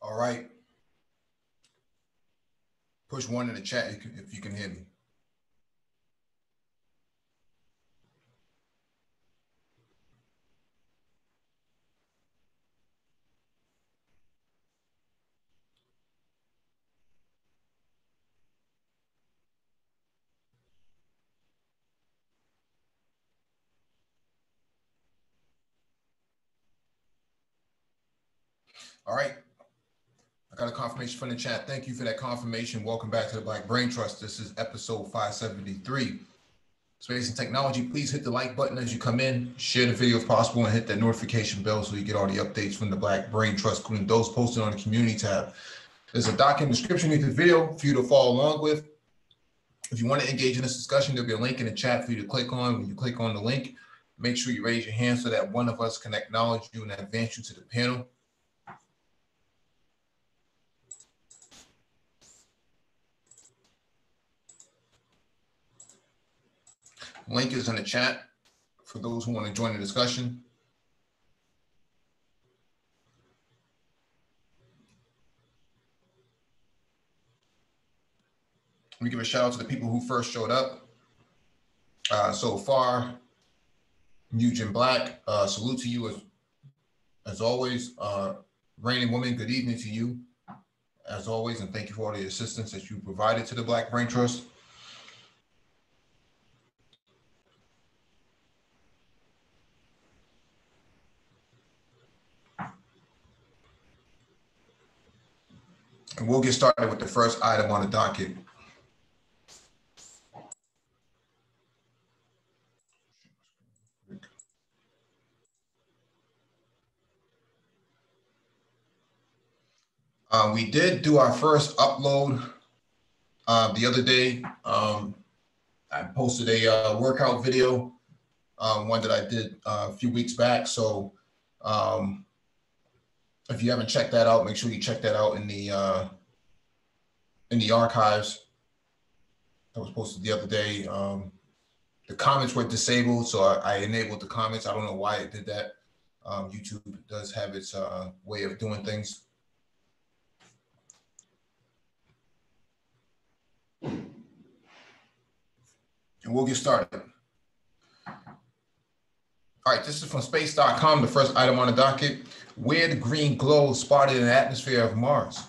All right. Push one in the chat if you can hear me. All right. Got a confirmation from the chat. Thank you for that confirmation. Welcome back to the Black Brain Trust. This is episode 573. Space and technology, please hit the like button as you come in, share the video if possible, and hit that notification bell so you get all the updates from the Black Brain Trust, including those posted on the community tab. There's a doc in the description of the video for you to follow along with. If you want to engage in this discussion, there'll be a link in the chat for you to click on. When you click on the link, make sure you raise your hand so that one of us can acknowledge you and advance you to the panel. Link is in the chat for those who want to join the discussion. Let me give a shout out to the people who first showed up. Uh, so far, Nugent Black, uh, salute to you as, as always. Uh, Reigning Woman, good evening to you as always, and thank you for all the assistance that you provided to the Black Brain Trust. And we'll get started with the first item on the docket. Uh, we did do our first upload uh, the other day. Um, I posted a uh, workout video, um, one that I did uh, a few weeks back. So um, if you haven't checked that out, make sure you check that out in the uh, in the archives. That was posted the other day. Um, the comments were disabled, so I, I, enabled the comments. I don't know why it did that. Um, YouTube does have its uh, way of doing things. And we'll get started. All right, this is from space.com, the first item on the docket. Where the green glow spotted in the atmosphere of Mars.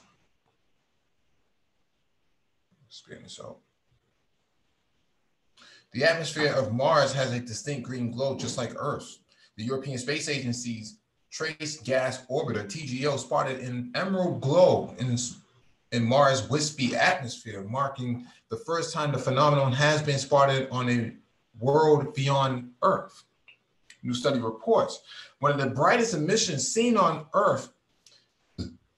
Spin this out. The atmosphere of Mars has a distinct green glow, just like Earth. The European Space Agency's Trace Gas Orbiter, TGO, spotted an emerald glow in, in Mars' wispy atmosphere, marking the first time the phenomenon has been spotted on a world beyond Earth new study reports. One of the brightest emissions seen on Earth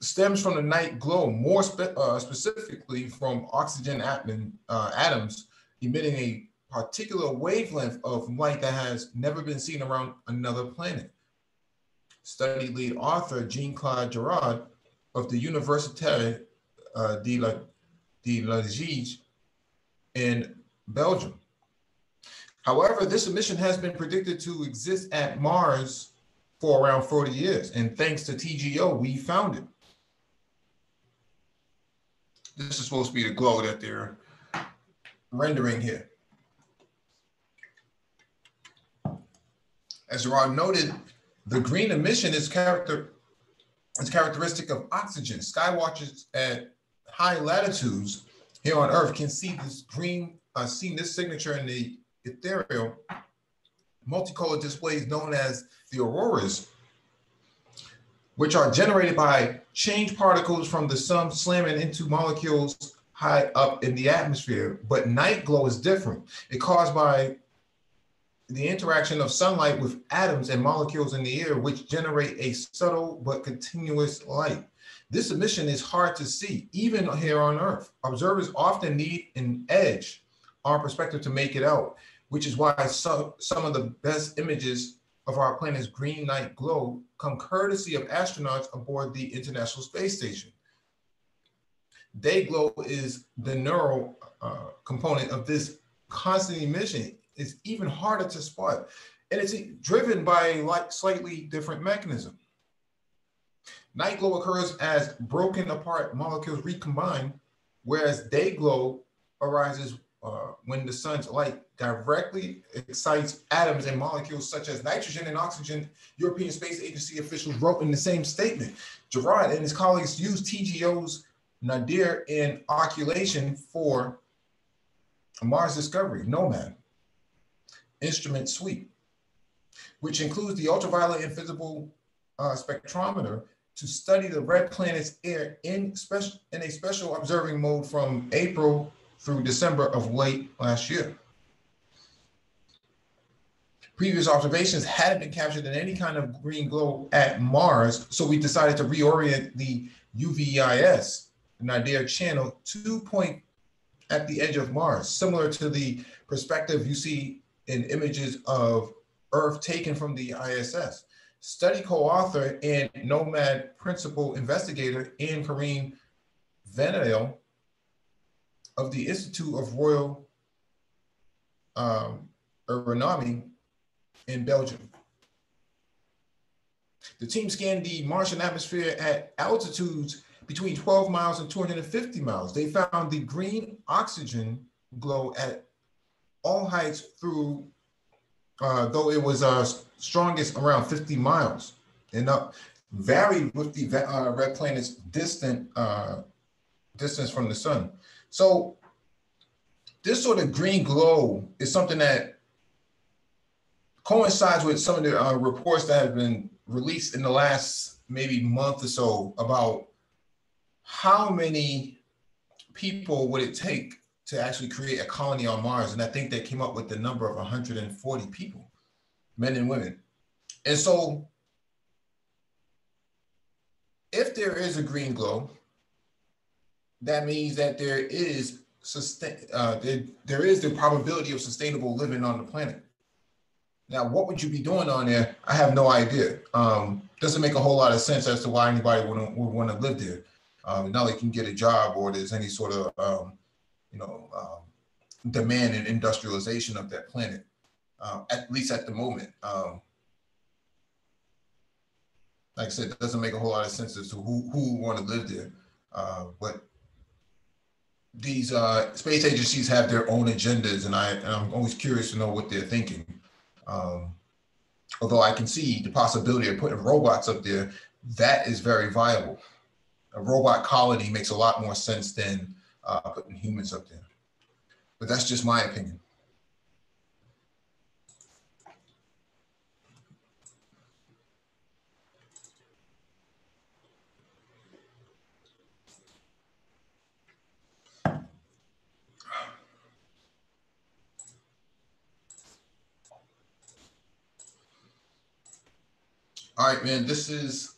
stems from the night glow, more spe- uh, specifically from oxygen uh, atoms emitting a particular wavelength of light that has never been seen around another planet. Study lead author Jean-Claude Gérard of the Université uh, de, la, de Liège in Belgium However, this emission has been predicted to exist at Mars for around 40 years. And thanks to TGO, we found it. This is supposed to be the glow that they're rendering here. As Ron noted, the green emission is character is characteristic of oxygen. Skywatchers at high latitudes here on Earth can see this green, uh, seen this signature in the ethereal multicolored displays known as the auroras, which are generated by change particles from the sun slamming into molecules high up in the atmosphere. But night glow is different. It's caused by the interaction of sunlight with atoms and molecules in the air, which generate a subtle but continuous light. This emission is hard to see, even here on Earth. Observers often need an edge our perspective to make it out, which is why some of the best images of our planet's green night glow come courtesy of astronauts aboard the International Space Station. Day glow is the neural uh, component of this constant emission. It's even harder to spot, and it's driven by a like slightly different mechanism. Night glow occurs as broken apart molecules recombine, whereas day glow arises uh, when the sun's light directly excites atoms and molecules such as nitrogen and oxygen, European Space Agency officials wrote in the same statement. Gerard and his colleagues used TGO's nadir in occultation for Mars discovery, NOMAD, instrument suite, which includes the ultraviolet invisible uh, spectrometer to study the red planet's air in, in a special observing mode from April through December of late last year. Previous observations hadn't been captured in any kind of green glow at Mars, so we decided to reorient the UVIS, Nadir channel, to point at the edge of Mars, similar to the perspective you see in images of Earth taken from the ISS. Study co-author and NOMAD principal investigator Ann Carine Vandaele of the Institute of Royal um, in Belgium. The team scanned the Martian atmosphere at altitudes between 12 miles and 250 miles. They found the green oxygen glow at all heights through, uh, though it was uh, strongest around 50 miles and up, varied with the uh, red planet's distant uh, distance from the sun. So this sort of green glow is something that coincides with some of the uh, reports that have been released in the last maybe month or so about how many people would it take to actually create a colony on Mars. And I think they came up with the number of 140 people, men and women. And so if there is a green glow, that means that there is sustain uh, there, there is the probability of sustainable living on the planet. Now, what would you be doing on there? I have no idea. Um, doesn't make a whole lot of sense as to why anybody would, would want to live there. Um, not like you can get a job or there's any sort of, um, you know, um, demand and industrialization of that planet, uh, at least at the moment. Um, like I said, it doesn't make a whole lot of sense as to who, who want to live there. Uh, but these uh, space agencies have their own agendas, and I I'm always curious to know what they're thinking. Um, although I can see the possibility of putting robots up there, that is very viable. A robot colony makes a lot more sense than uh, putting humans up there. But that's just my opinion. All right, man, this is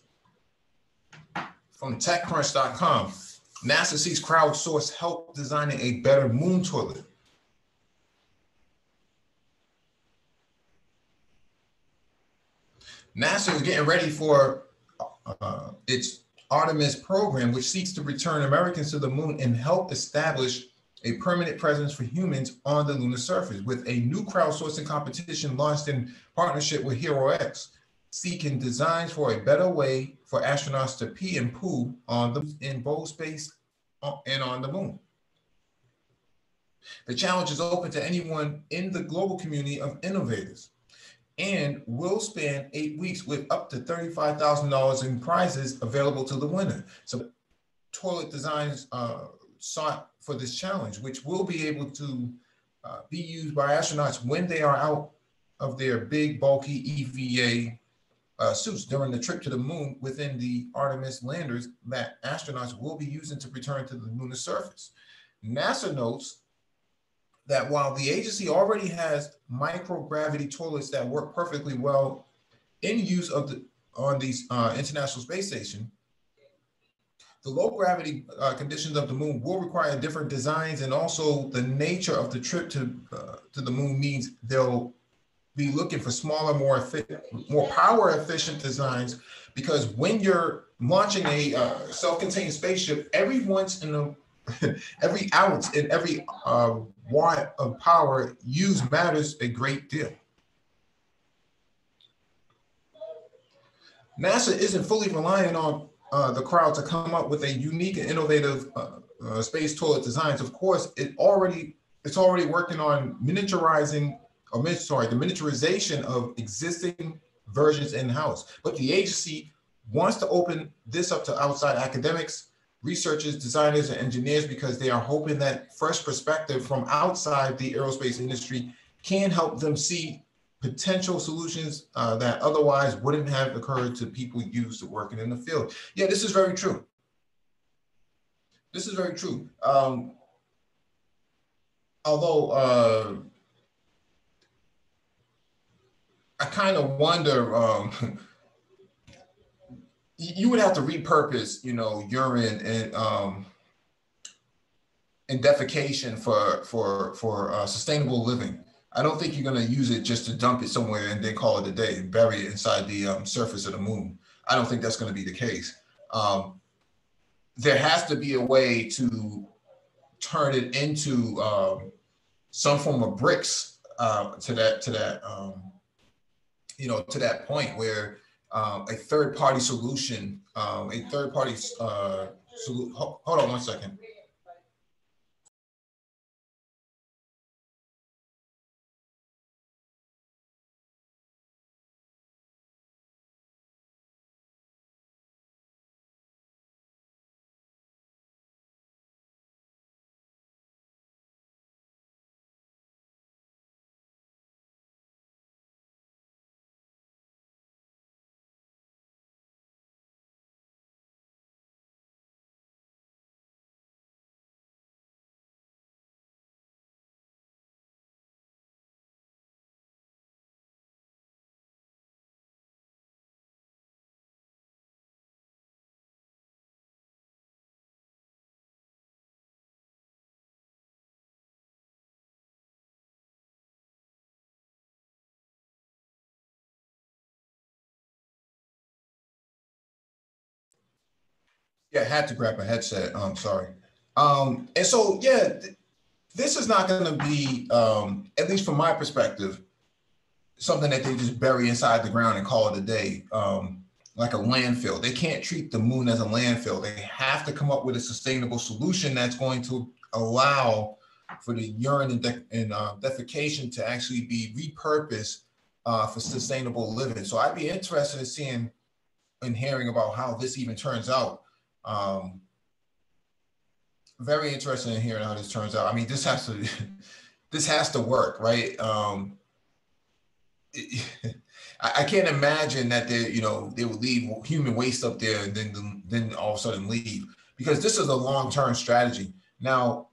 from TechCrunch.com. NASA seeks crowdsource help designing a better moon toilet. NASA is getting ready for uh, its Artemis program, which seeks to return Americans to the moon and help establish a permanent presence for humans on the lunar surface with a new crowdsourcing competition launched in partnership with HeroX seeking designs for a better way for astronauts to pee and poo on the in both space uh, and on the moon. The challenge is open to anyone in the global community of innovators and will span eight weeks with up to $35,000 in prizes available to the winner. So toilet designs uh, sought for this challenge, which will be able to uh, be used by astronauts when they are out of their big, bulky EVA uh, suits during the trip to the moon within the Artemis landers that astronauts will be using to return to the lunar surface. NASA notes that while the agency already has microgravity toilets that work perfectly well in use of the on these uh, International Space Station, the low gravity uh, conditions of the moon will require different designs, and also the nature of the trip to uh, to the moon means they'll be looking for smaller, more efficient, more power efficient designs because when you're launching a uh, self-contained spaceship, every once in a every ounce and every uh, watt of power used matters a great deal. NASA isn't fully relying on uh, the crowd to come up with a unique and innovative uh, uh, space toilet designs. Of course, it already it's already working on miniaturizing, or sorry, the miniaturization of existing versions in house. But the agency wants to open this up to outside academics, researchers, designers, and engineers because they are hoping that fresh perspective from outside the aerospace industry can help them see potential solutions uh, that otherwise wouldn't have occurred to people used to working in the field. Yeah, this is very true. This is very true. Um, although uh, I kind of wonder, um, you would have to repurpose, you know, urine and um, and defecation for for for uh, sustainable living. I don't think you're going to use it just to dump it somewhere and then call it a day and bury it inside the um, surface of the moon. I don't think that's going to be the case. Um, there has to be a way to turn it into um, some form of bricks uh, to that to that um, you know to that point where um, a third party solution, um, a third party uh, solution. Hold on one second. Yeah, I had to grab a headset. I'm um, sorry. Um, and so, yeah, th- this is not going to be, um, at least from my perspective, something that they just bury inside the ground and call it a day, um, like a landfill. They can't treat the moon as a landfill. They have to come up with a sustainable solution that's going to allow for the urine and, de- and uh, defecation to actually be repurposed uh, for sustainable living. So I'd be interested in seeing and hearing about how this even turns out. Um, very interested in hearing how this turns out. I mean, this has to this has to work, right? Um, it, I, can't imagine that they, you know, they would leave human waste up there and then then all of a sudden leave because this is a long term strategy. Now,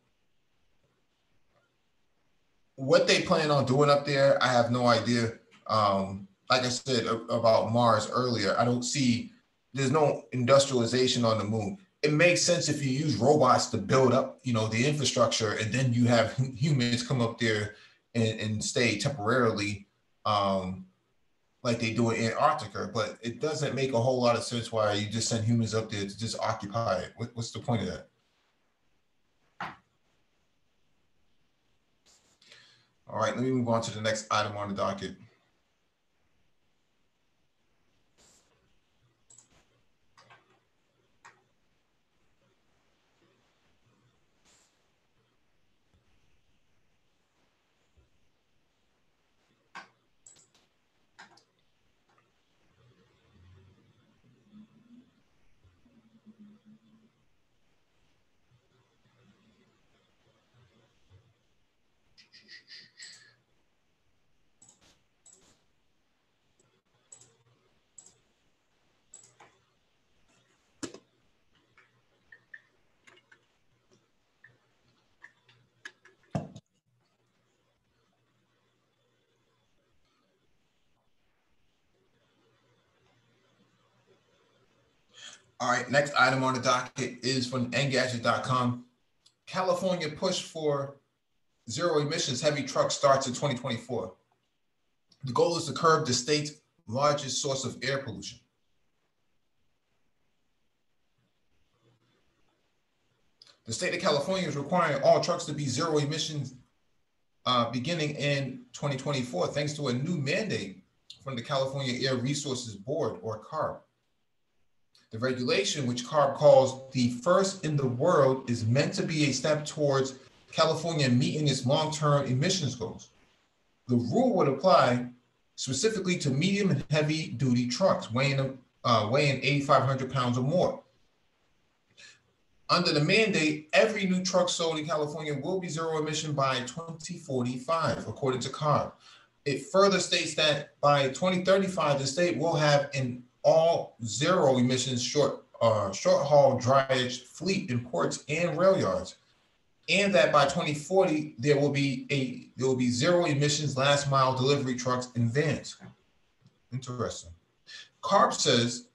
what they plan on doing up there, I have no idea. Um, like I said about Mars earlier, I don't see there's no industrialization on the moon. It makes sense if you use robots to build up, you know, the infrastructure, and then you have humans come up there and, and stay temporarily, um, like they do in Antarctica. But it doesn't make a whole lot of sense why you just send humans up there to just occupy it. What, what's the point of that? All right, let me move on to the next item on the docket. All right, next item on the docket is from Engadget.com. California push for zero emissions heavy truck starts in 2024. The goal is to curb the state's largest source of air pollution. The state of California is requiring all trucks to be zero emissions uh, beginning in 2024, thanks to a new mandate from the California Air Resources Board, or CARB. The regulation, which CARB calls the first in the world, is meant to be a step towards California meeting its long term emissions goals. The rule would apply specifically to medium and heavy duty trucks weighing, uh, weighing 8,500 pounds or more. Under the mandate, every new truck sold in California will be zero emission by 2045, according to CARB. It further states that by 2035, the state will have an all zero emissions short uh, short haul drayage fleet in ports and rail yards, and that by 2040 there will be a there will be zero emissions last mile delivery trucks and vans. Interesting. CARB says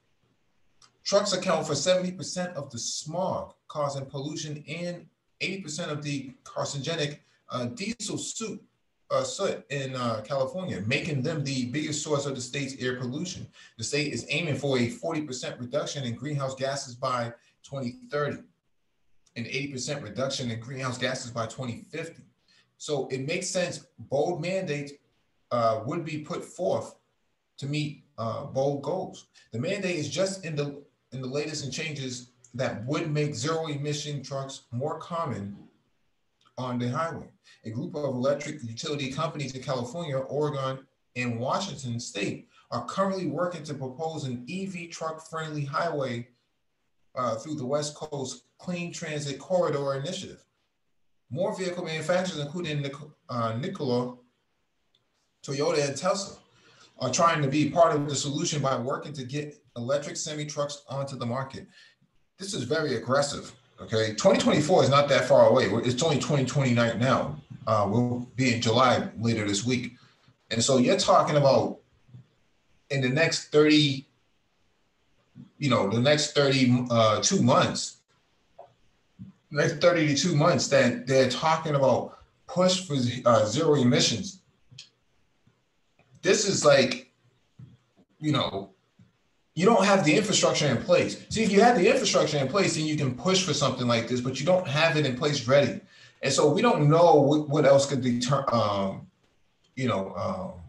trucks account for 70% of the smog causing pollution and 80% of the carcinogenic uh, diesel soot, uh, soot in uh, California, making them the biggest source of the state's air pollution. The state is aiming for a 40% reduction in greenhouse gases by 2030 and 80% reduction in greenhouse gases by 2050. So it makes sense, bold mandates uh, would be put forth to meet uh, bold goals. The mandate is just in the in the latest and changes that would make zero emission trucks more common on the highway. A group of electric utility companies in California, Oregon, and Washington state are currently working to propose an EV truck friendly highway uh, through the West Coast Clean Transit Corridor Initiative. More vehicle manufacturers, including uh, Nikola, Toyota, and Tesla, are trying to be part of the solution by working to get electric semi trucks onto the market this is very aggressive. Okay, 2024 is not that far away. It's only 2020 right now. Uh, we'll be in July later this week, and so you're talking about in the next 30, you know, the next 32 uh, months, next 30 to two months that they're talking about push for uh, zero emissions. This is like, you know, you don't have the infrastructure in place. See, if you have the infrastructure in place, then you can push for something like this, but you don't have it in place ready. And so we don't know what, else could deter, um, you know, um,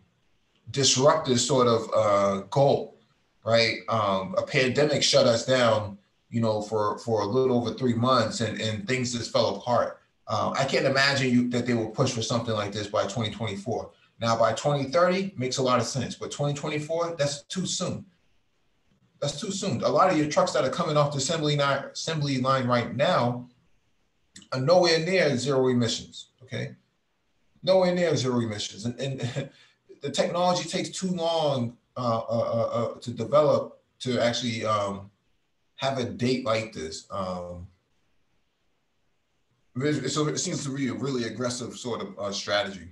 disrupt this sort of uh, goal, right? Um, a pandemic shut us down, you know, for for a little over three months, and and things just fell apart. Uh, I can't imagine you that they will push for something like this by 2024. Now, by 2030, makes a lot of sense, but 2024, that's too soon that's too soon. A lot of your trucks that are coming off the assembly line, assembly line right now are nowhere near zero emissions. Okay, nowhere near zero emissions, and, and the technology takes too long uh, uh, uh, uh, to develop to actually um, have a date like this. Um, so it seems to be a really aggressive sort of uh, strategy.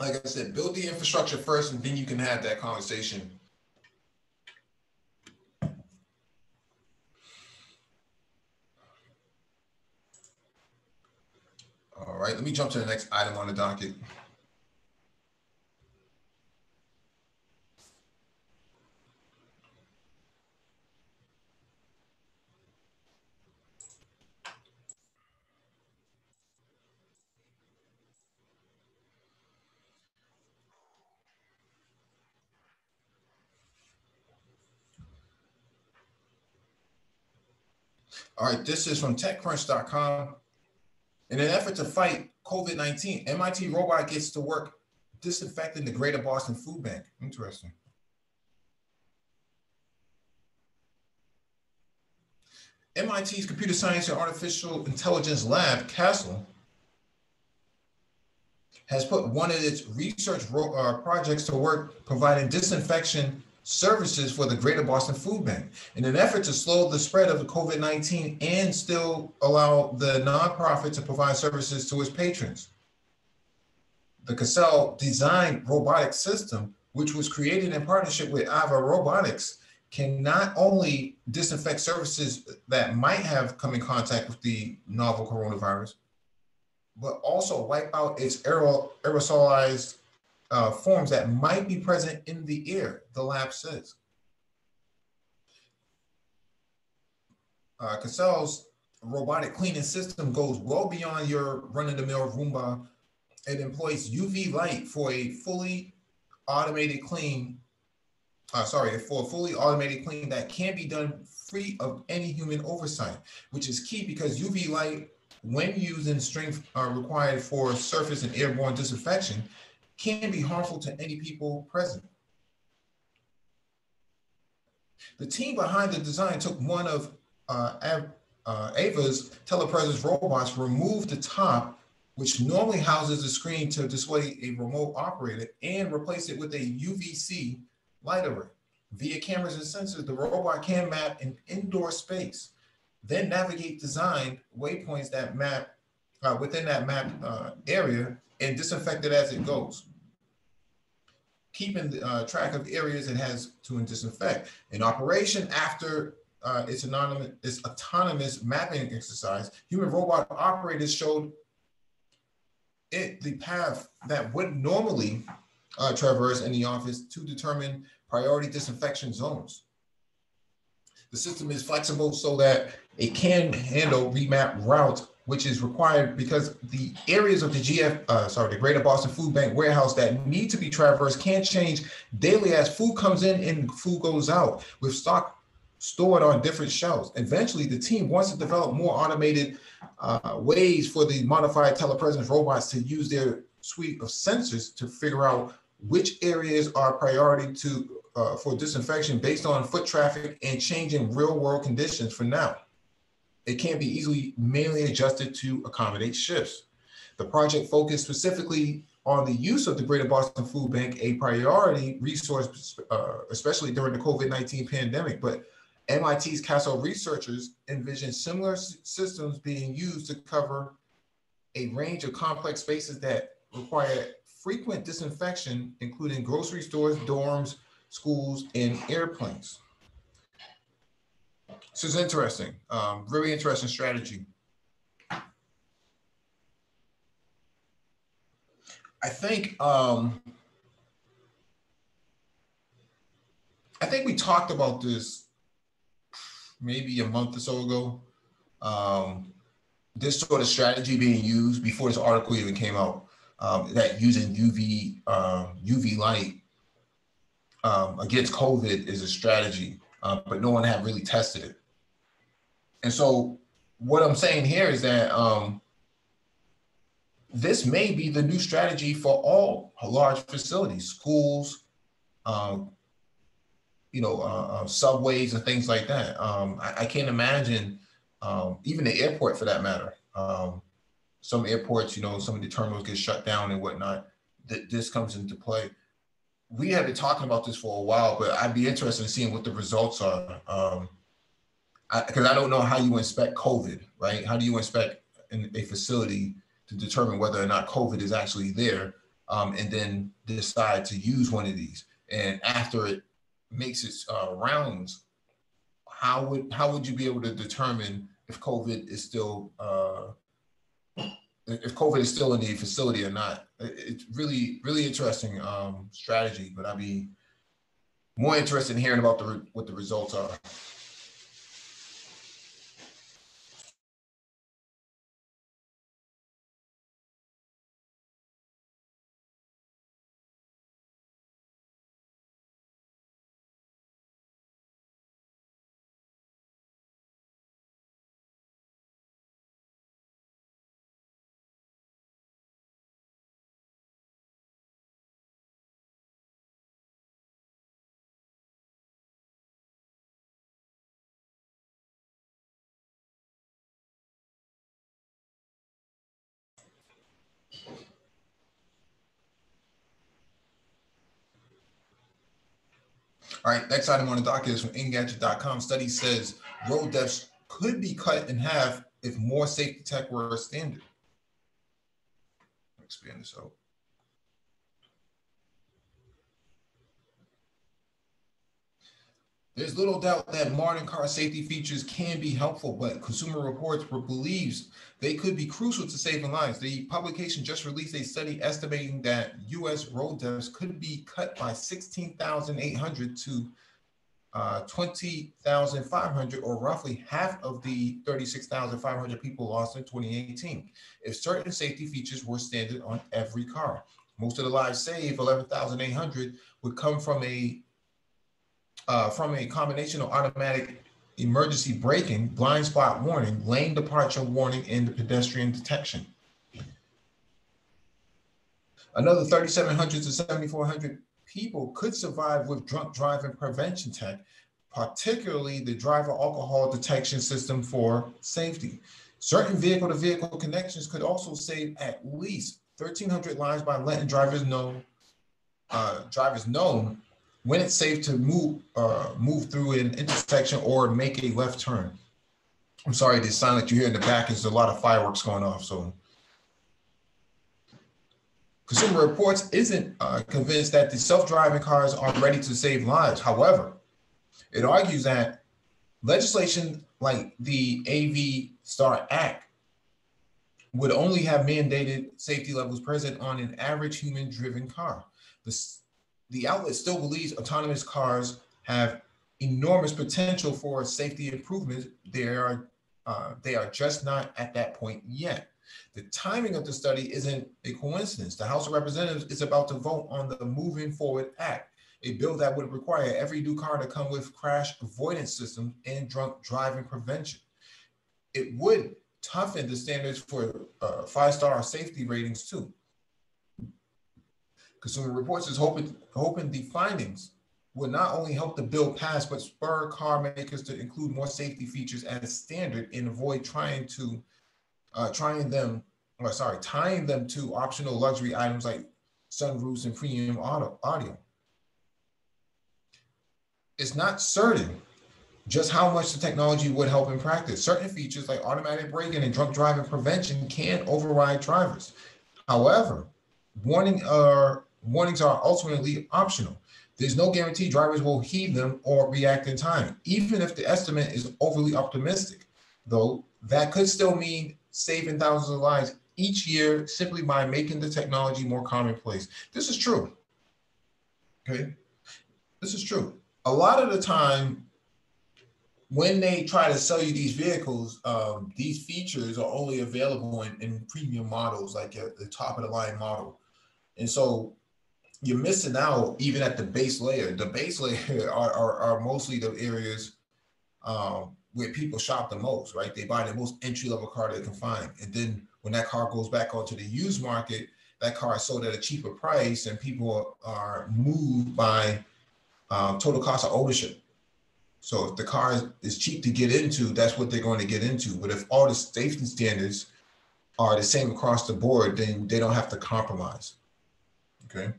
Like I said, build the infrastructure first, and then you can have that conversation. All right, let me jump to the next item on the docket. All right, this is from TechCrunch.com. In an effort to fight COVID 19, MIT robot gets to work disinfecting the Greater Boston Food Bank. Interesting. MIT's Computer Science and Artificial Intelligence Lab, CASTLE, has put one of its research uh, projects to work providing disinfection services for the Greater Boston Food Bank in an effort to slow the spread of the COVID 19 and still allow the nonprofit to provide services to its patrons. The Cassell designed robotic system, which was created in partnership with Ava Robotics, can not only disinfect surfaces that might have come in contact with the novel coronavirus, but also wipe out its aerosolized uh, forms that might be present in the air, the lab says. Uh, Cassell's robotic cleaning system goes well beyond your run-of-the-mill Roomba. It employs UV light for a fully automated clean uh, sorry, for a fully automated clean that can be done free of any human oversight, which is key because UV light, when used in strength uh, required for surface and airborne disinfection, can be harmful to any people present. The team behind the design took one of uh, uh, Ava's telepresence robots, removed the top, which normally houses the screen to display a remote operator, and replaced it with a UVC light array. Via cameras and sensors, the robot can map an indoor space, then navigate designed waypoints that map uh, within that map uh, area and disinfect it as it goes. Keeping uh, track of areas it has to disinfect. In operation after uh, its, its autonomous mapping exercise, human robot operators showed it the path that would normally uh, traverse in the office to determine priority disinfection zones. The system is flexible so that it can handle remap routes, which is required because the areas of the GF, uh, sorry, the Greater Boston Food Bank warehouse that need to be traversed can't change daily as food comes in and food goes out with stock stored on different shelves. Eventually, the team wants to develop more automated uh, ways for the modified telepresence robots to use their suite of sensors to figure out which areas are priority to uh, for disinfection based on foot traffic and changing real world conditions for now. It can be easily manually adjusted to accommodate shifts. The project focused specifically on the use of the Greater Boston Food Bank, a priority resource, uh, especially during the COVID 19 pandemic. But MIT's Castle researchers envision similar systems being used to cover a range of complex spaces that require frequent disinfection, including grocery stores, dorms, schools, and airplanes. This is interesting, um, very interesting strategy. I think um, I think we talked about this maybe a month or so ago. Um, this sort of strategy being used before this article even came out, um, that using UV um, UV light um, against COVID is a strategy, uh, but no one had really tested it. And so, what I'm saying here is that um, this may be the new strategy for all large facilities, schools, um, you know, uh, uh, subways and things like that. Um, I, I, can't imagine, um, even the airport for that matter. Um, some airports, you know, some of the terminals get shut down and whatnot. Th- this comes into play. We have been talking about this for a while, but I'd be interested in seeing what the results are. Because I, I, don't know how you inspect COVID, right? How do you inspect in a facility to determine whether or not COVID is actually there, um, and then decide to use one of these? And after it makes its uh, rounds, how would how would you be able to determine if COVID is still uh, if COVID is still in the facility or not? It's really really interesting um, strategy, but I'd be more interested in hearing about the what the results are. All right, next item on the docket is from Engadget.com. Study says road deaths could be cut in half if more safety tech were a standard. Expand this out. There's little doubt that modern car safety features can be helpful, but Consumer Reports believes they could be crucial to saving lives. The publication just released a study estimating that U.S. road deaths could be cut by 16,800 to uh, 20,500, or roughly half of the 36,500 people lost in 2018, if certain safety features were standard on every car. Most of the lives saved, 11,800, would come from a uh, from a combination of automatic emergency braking, blind spot warning, lane departure warning, and pedestrian detection. Another 3,700 to 7,400 people could survive with drunk driving prevention tech, particularly the driver alcohol detection system for safety. Certain vehicle to vehicle connections could also save at least 1,300 lives by letting drivers know uh, drivers know when it's safe to move uh, move through an intersection or make a left turn. I'm sorry, the sound that you hear in the back is a lot of fireworks going off. So Consumer Reports isn't uh, convinced that the self-driving cars are ready to save lives. However, it argues that legislation like the AV START Act would only have mandated safety levels present on an average human-driven car. The, the outlet still believes autonomous cars have enormous potential for safety improvements. They are, uh, they are just not at that point yet. The timing of the study isn't a coincidence. The House of Representatives is about to vote on the Moving Forward Act, a bill that would require every new car to come with crash avoidance systems and drunk driving prevention. It would toughen the standards for uh, five-star safety ratings too. Consumer Reports is hoping, hoping the findings will not only help the bill pass, but spur car makers to include more safety features as standard and avoid trying to uh, trying them, or sorry, tying them to optional luxury items like sunroofs and premium auto, audio. It's not certain just how much the technology would help in practice. Certain features like automatic braking and drunk driving prevention can override drivers. However, warning are, warnings are ultimately optional. There's no guarantee drivers will heed them or react in time, even if the estimate is overly optimistic. Though that could still mean saving thousands of lives each year simply by making the technology more commonplace. This is true. Okay. This is true. A lot of the time, when they try to sell you these vehicles, um, these features are only available in, in premium models, like the top of the line model. And so you're missing out even at the base layer. The base layer are, are, are mostly the areas um, where people shop the most, right? They buy the most entry level car they can find. And then when that car goes back onto the used market, that car is sold at a cheaper price and people are moved by um, total cost of ownership. So if the car is, is cheap to get into, that's what they're going to get into. But if all the safety standards are the same across the board, then they don't have to compromise. Okay.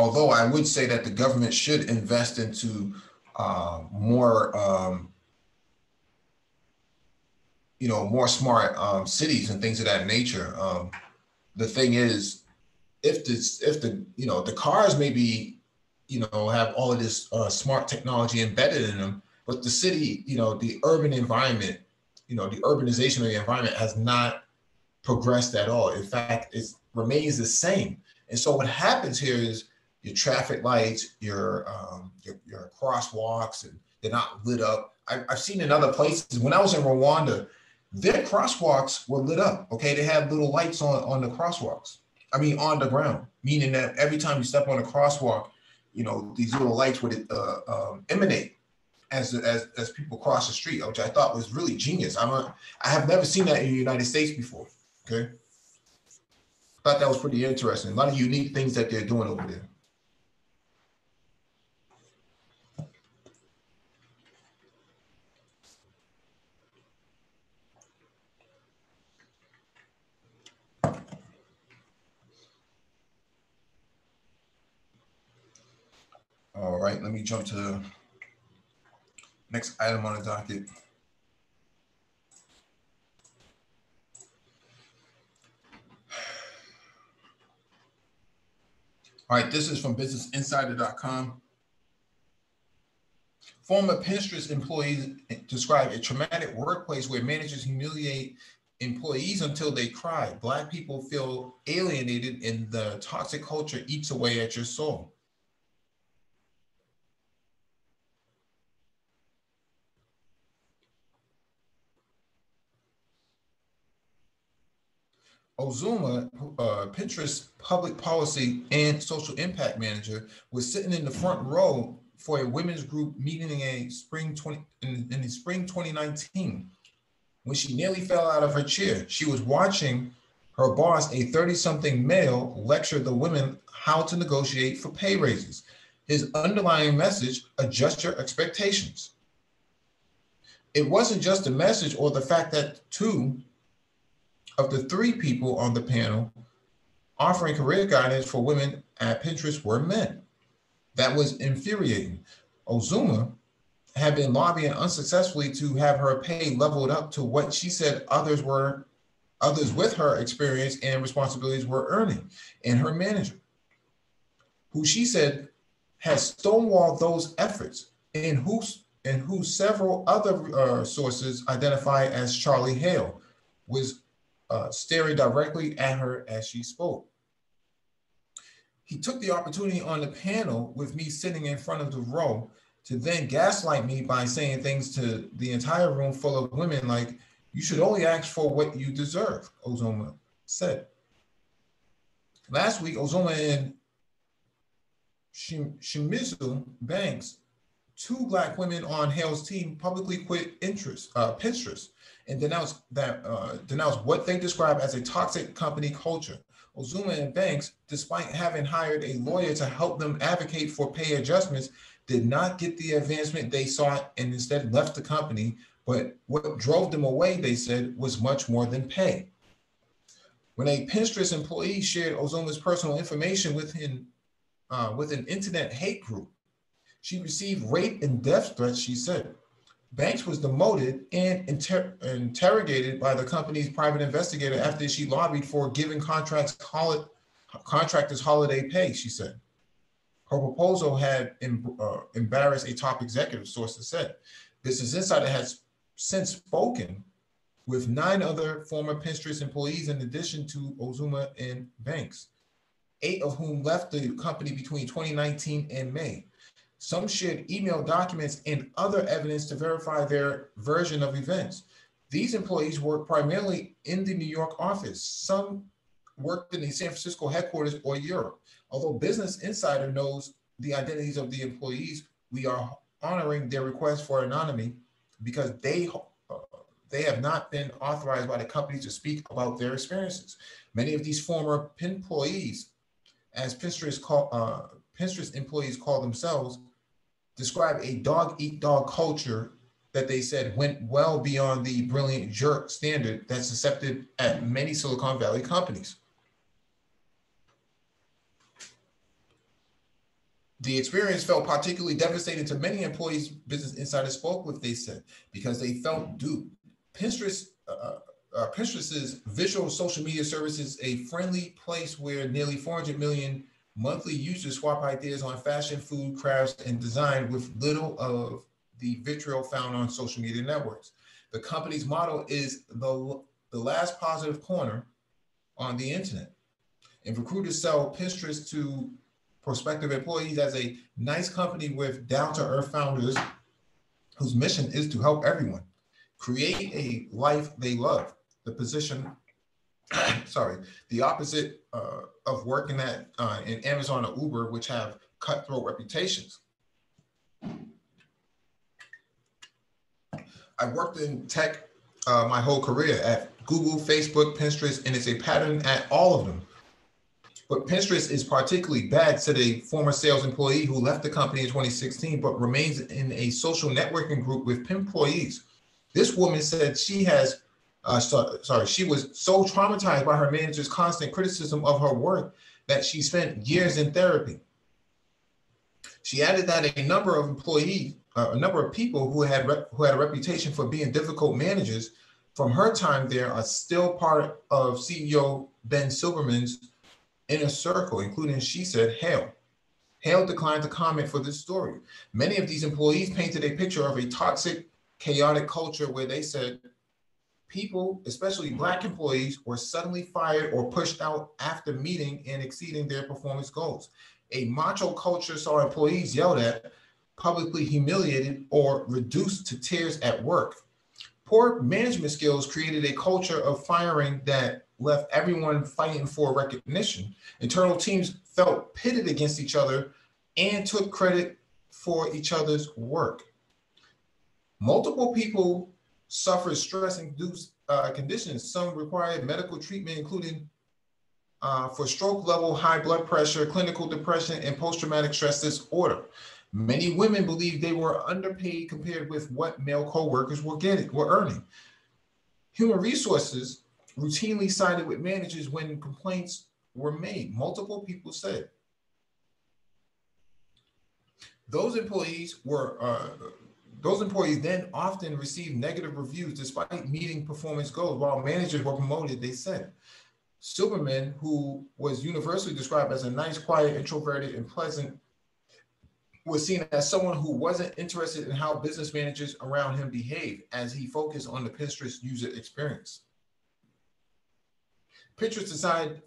Although I would say that the government should invest into uh, more, um, you know, more smart um, cities and things of that nature. Um, the thing is, if this, if the, you know, the cars maybe, you know, have all of this uh, smart technology embedded in them, but the city, you know, the urban environment, you know, the urbanization of the environment has not progressed at all. In fact, it remains the same. And so what happens here is your traffic lights, your um, your, your crosswalks, and they're not lit up. I, I've seen in other places. When I was in Rwanda, their crosswalks were lit up. Okay, they had little lights on on the crosswalks. I mean, on the ground, meaning that every time you step on a crosswalk, you know these little lights would uh, um, emanate as, as as people cross the street, which I thought was really genius. I'm a, I have never seen that in the United States before. Okay, thought that was pretty interesting. A lot of unique things that they're doing over there. All right, let me jump to the next item on the docket. All right, this is from businessinsider.com. Former Pinterest employees describe a traumatic workplace where managers humiliate employees until they cry. Black people feel alienated and the toxic culture eats away at your soul. Ozoma, uh, Pinterest public policy and social impact manager, was sitting in the front row for a women's group meeting in a spring 20 in, in the spring 2019 when she nearly fell out of her chair. She was watching her boss, a 30-something male, lecture the women how to negotiate for pay raises. His underlying message, adjust your expectations. It wasn't just a message or the fact that two of the three people on the panel offering career guidance for women at Pinterest were men. That was infuriating. Ozoma had been lobbying unsuccessfully to have her pay leveled up to what she said others were others with her experience and responsibilities were earning and her manager who she said has stonewalled those efforts and who and who several other uh, sources identify as Charlie Hale was uh, staring directly at her as she spoke. He took the opportunity on the panel with me sitting in front of the row to then gaslight me by saying things to the entire room full of women like, you should only ask for what you deserve, Ozoma said. Last week, Ozoma and Shimizu Banks, two black women on Hale's team, publicly quit interest, uh, Pinterest and denounce that uh, denounced what they describe as a toxic company culture. Ozoma and Banks, despite having hired a lawyer to help them advocate for pay adjustments, did not get the advancement they sought and instead left the company. But what drove them away, they said, was much more than pay. When a Pinterest employee shared Ozoma's personal information within, uh, with an internet hate group, she received rape and death threats, she said. Banks was demoted and inter- interrogated by the company's private investigator after she lobbied for giving contracts contractors holiday pay, she said. Her proposal had em- uh, embarrassed a top executive, sources said. Business Insider has since spoken with nine other former Pinterest employees in addition to Ozoma and Banks, eight of whom left the company between 2019 and May. Some shared email documents and other evidence to verify their version of events. These employees worked primarily in the New York office. Some worked in the San Francisco headquarters or Europe. Although Business Insider knows the identities of the employees, we are honoring their request for anonymity because they uh, they have not been authorized by the company to speak about their experiences. Many of these former employees, as Pinterest call, uh, Pinterest employees call themselves, describe a dog eat dog culture that they said went well beyond the brilliant jerk standard that's accepted at many Silicon Valley companies. The experience felt particularly devastating to many employees Business Insider spoke with, they said, because they felt duped. Pinterest, uh, uh, Pinterest's visual social media service is a friendly place where nearly 400 million Monthly users swap ideas on fashion, food, crafts, and design with little of the vitriol found on social media networks. The company's model is the, the last positive corner on the internet. And recruiters sell Pinterest to prospective employees as a nice company with down to earth founders whose mission is to help everyone create a life they love. The position sorry, the opposite uh, of working at uh, in Amazon or Uber, which have cutthroat reputations. I worked in tech uh, my whole career at Google, Facebook, Pinterest, and it's a pattern at all of them. But Pinterest is particularly bad, said a former sales employee who left the company in 2016, but remains in a social networking group with employees. This woman said she has uh, so, sorry, she was so traumatized by her manager's constant criticism of her work that she spent years in therapy. She added that a number of employees, uh, a number of people who had who had a reputation for being difficult managers from her time there are still part of CEO Ben Silbermann's inner circle, including, she said, Hale. Hale declined to comment for this story. Many of these employees painted a picture of a toxic, chaotic culture where they said people, especially Black employees, were suddenly fired or pushed out after meeting and exceeding their performance goals. A macho culture saw employees yelled at, publicly humiliated, or reduced to tears at work. Poor management skills created a culture of firing that left everyone fighting for recognition. Internal teams felt pitted against each other and took credit for each other's work. Multiple people suffered stress-induced uh, conditions. Some required medical treatment, including uh, for stroke level high blood pressure, clinical depression, and post-traumatic stress disorder. Many women believed they were underpaid compared with what male co-workers were getting, were earning. Human resources routinely sided with managers when complaints were made. Multiple people said. Those employees were uh, those employees then often received negative reviews despite meeting performance goals. While managers were promoted, they said. Silbermann, who was universally described as a nice, quiet, introverted, and pleasant, was seen as someone who wasn't interested in how business managers around him behaved as he focused on the Pinterest user experience. Pinterest decided,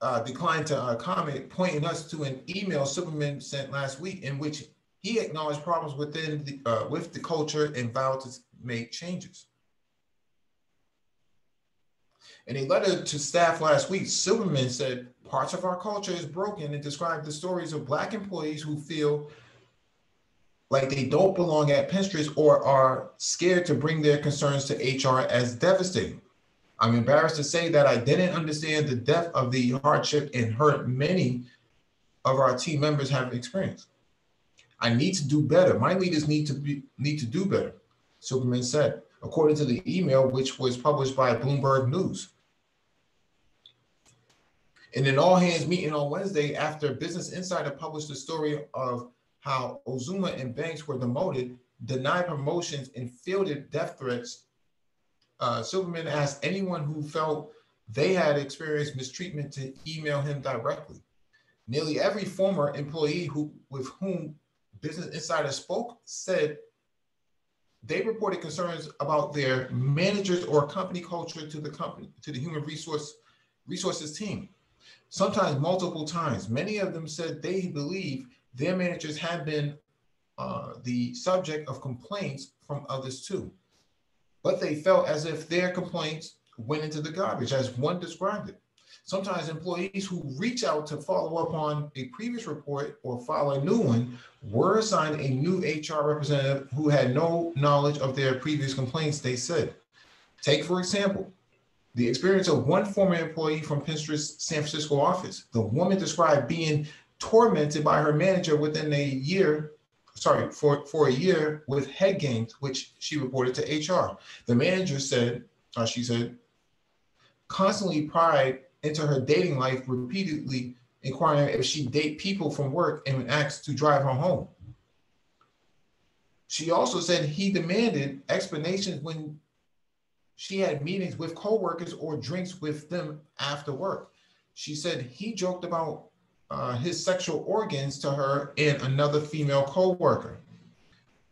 uh, declined to uh, comment, pointing us to an email Silbermann sent last week in which he acknowledged problems within the, uh, with the culture and vowed to make changes. In a letter to staff last week, Silbermann said parts of our culture is broken and described the stories of Black employees who feel like they don't belong at Pinterest or are scared to bring their concerns to HR as devastating. I'm embarrassed to say that I didn't understand the depth of the hardship and hurt many of our team members have experienced. I need to do better. My leaders need to be need to do better, Silbermann said, according to the email which was published by Bloomberg News. In an all hands meeting on Wednesday, after Business Insider published a story of how Ozoma and Banks were demoted, denied promotions, and fielded death threats, uh, Silbermann asked anyone who felt they had experienced mistreatment to email him directly. Nearly every former employee who with whom Business Insider spoke said they reported concerns about their managers or company culture to the company to the human resource resources team. Sometimes multiple times. Many of them said they believe their managers have been uh, the subject of complaints from others too. But they felt as if their complaints went into the garbage, as one described it. Sometimes employees who reach out to follow up on a previous report or file a new one were assigned a new HR representative who had no knowledge of their previous complaints, they said. Take, for example, the experience of one former employee from Pinterest's San Francisco office. The woman described being tormented by her manager within a year sorry, for, for a year with head games, which she reported to HR. The manager said, uh, she said, constantly pried into her dating life, repeatedly inquiring if she date people from work and asked to drive her home. She also said he demanded explanations when she had meetings with coworkers or drinks with them after work. She said he joked about uh, his sexual organs to her and another female coworker.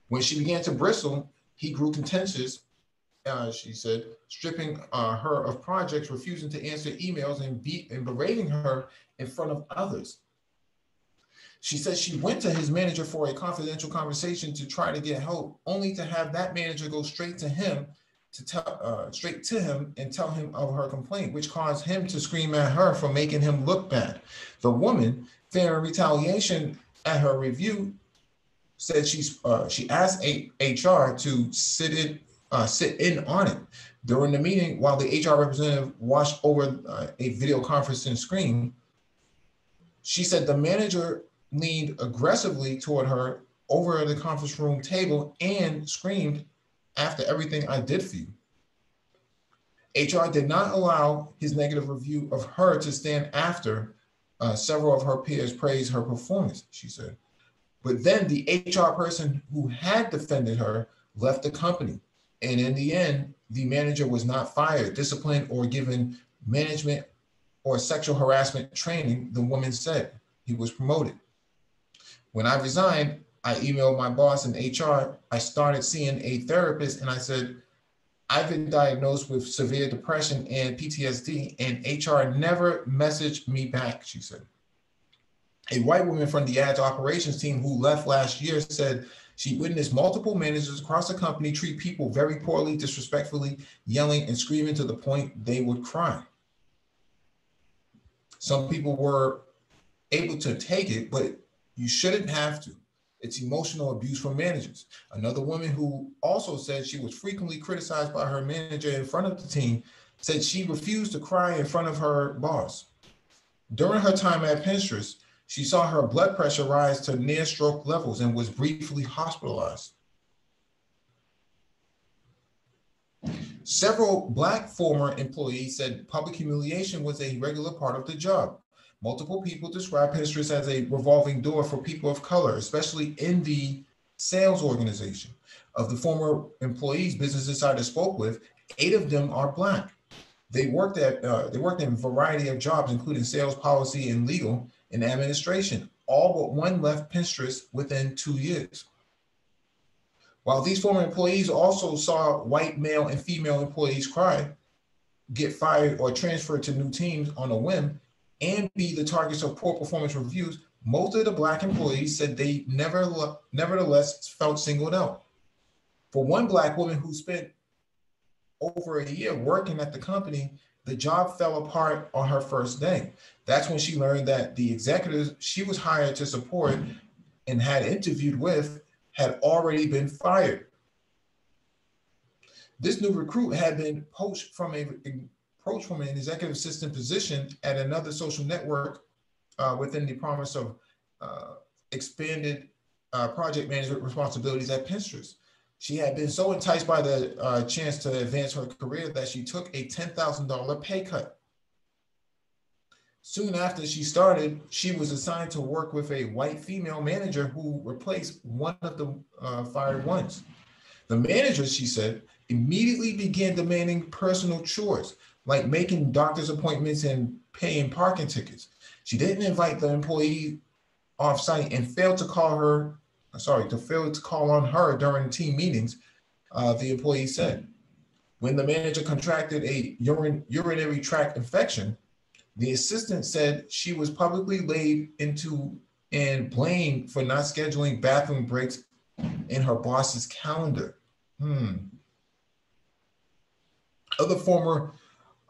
When she began to bristle, he grew contentious, uh, she said, stripping uh, her of projects, refusing to answer emails, and, beat, and berating her in front of others. She said she went to his manager for a confidential conversation to try to get help, only to have that manager go straight to him to tell uh, straight to him and tell him of her complaint, which caused him to scream at her for making him look bad. The woman, fearing retaliation at her review, said she's uh, she asked a- HR to sit in uh, sit in on it during the meeting while the HR representative watched over uh, a video conferencing screen. She said the manager leaned aggressively toward her over the conference room table and screamed after everything I did for you. HR did not allow his negative review of her to stand after uh, several of her peers praised her performance, she said. But then the HR person who had defended her left the company. And in the end, the manager was not fired, disciplined, or given management or sexual harassment training, the woman said. He was promoted. When I resigned, I emailed my boss in HR. I started seeing a therapist and I said, I've been diagnosed with severe depression and PTSD, and HR never messaged me back, she said. A white woman from the ads operations team who left last year said she witnessed multiple managers across the company treat people very poorly, disrespectfully, yelling and screaming to the point they would cry. Some people were able to take it, but you shouldn't have to. It's emotional abuse from managers. Another woman who also said she was frequently criticized by her manager in front of the team said she refused to cry in front of her boss. During her time at Pinterest, she saw her blood pressure rise to near stroke levels and was briefly hospitalized. Several Black former employees said public humiliation was a regular part of the job. Multiple people describe Pinterest as a revolving door for people of color, especially in the sales organization. Of the former employees Business Insider spoke with, eight of them are Black. They worked at uh, they worked in a variety of jobs, including sales, policy, and legal, and administration. All but one left Pinterest within two years. While these former employees also saw white male and female employees cry, get fired or transferred to new teams on a whim, and be the targets of poor performance reviews, most of the black employees said they never nevertheless felt singled out. For one black woman who spent over a year working at the company, the job fell apart on her first day. That's when she learned that the executives she was hired to support and had interviewed with had already been fired. This new recruit had been poached from a approached from an executive assistant position at another social network uh, within the promise of uh, expanded uh, project management responsibilities at Pinterest. She had been so enticed by the uh, chance to advance her career that she took a $10,000 pay cut. Soon after she started, she was assigned to work with a white female manager who replaced one of the uh, fired ones. The manager, she said, immediately began demanding personal chores like making doctor's appointments and paying parking tickets. She didn't invite the employee off site and failed to call her, sorry, to fail to call on her during team meetings, uh, the employee said. When the manager contracted a urine, urinary tract infection, the assistant said she was publicly laid into and blamed for not scheduling bathroom breaks in her boss's calendar. Hmm. Other former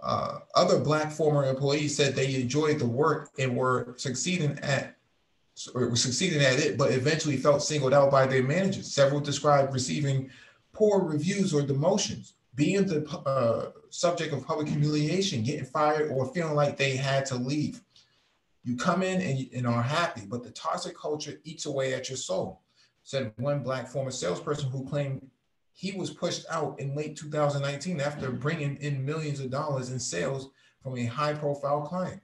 uh, other black former employees said they enjoyed the work and were succeeding at or succeeding at it, but eventually felt singled out by their managers. Several described receiving poor reviews or demotions, being the uh, subject of public humiliation, getting fired, or feeling like they had to leave. You come in and, and are happy, but the toxic culture eats away at your soul, said one black former salesperson who claimed he was pushed out in late 2019 after bringing in millions of dollars in sales from a high profile client.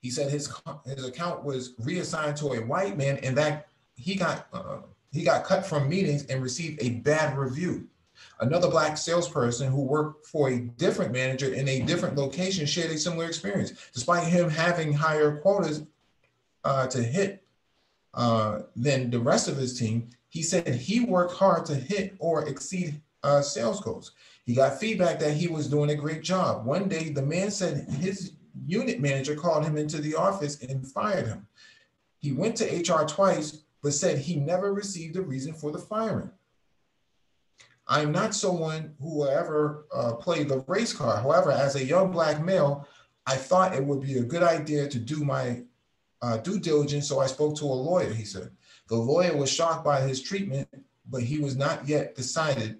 He said his, his account was reassigned to a white man and that he got, uh, he got cut from meetings and received a bad review. Another black salesperson who worked for a different manager in a different location shared a similar experience. Despite him having higher quotas uh, to hit uh, than the rest of his team, he said he worked hard to hit or exceed uh, sales goals. He got feedback that he was doing a great job. One day, the man said his unit manager called him into the office and fired him. He went to HR twice, but said he never received a reason for the firing. I'm not someone who will ever uh, play the race card. However, as a young black male, I thought it would be a good idea to do my uh, due diligence, so I spoke to a lawyer, he said. The lawyer was shocked by his treatment, but he was not yet decided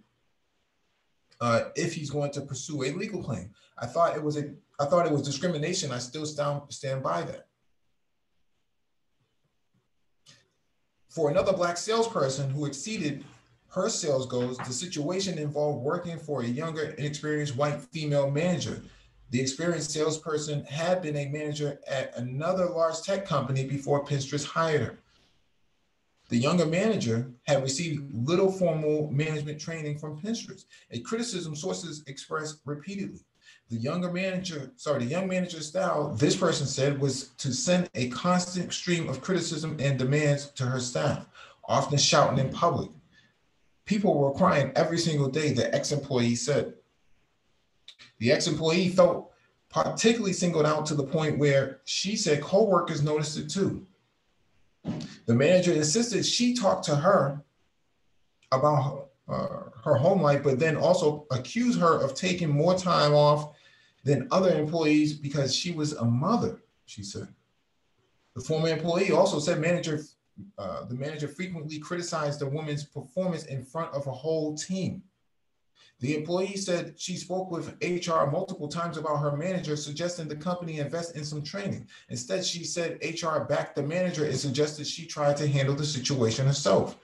uh, if he's going to pursue a legal claim. I thought it was a I thought it was discrimination. I still stand, stand by that. For another black salesperson who exceeded her sales goals, the situation involved working for a younger, inexperienced white female manager. The experienced salesperson had been a manager at another large tech company before Pinterest hired her. The younger manager had received little formal management training from Pinterest, a criticism sources expressed repeatedly. The younger manager, sorry, the young manager's style, this person said, was to send a constant stream of criticism and demands to her staff, often shouting in public. People were crying every single day, the ex employee said. The ex employee felt particularly singled out to the point where she said co-workers noticed it too. The manager insisted she talk to her about uh, her home life, but then also accused her of taking more time off than other employees because she was a mother. she said. The former employee also said manager, uh, the manager frequently criticized the woman's performance in front of a whole team. The employee said she spoke with HR multiple times about her manager, suggesting the company invest in some training. Instead, she said HR backed the manager and suggested she try to handle the situation herself.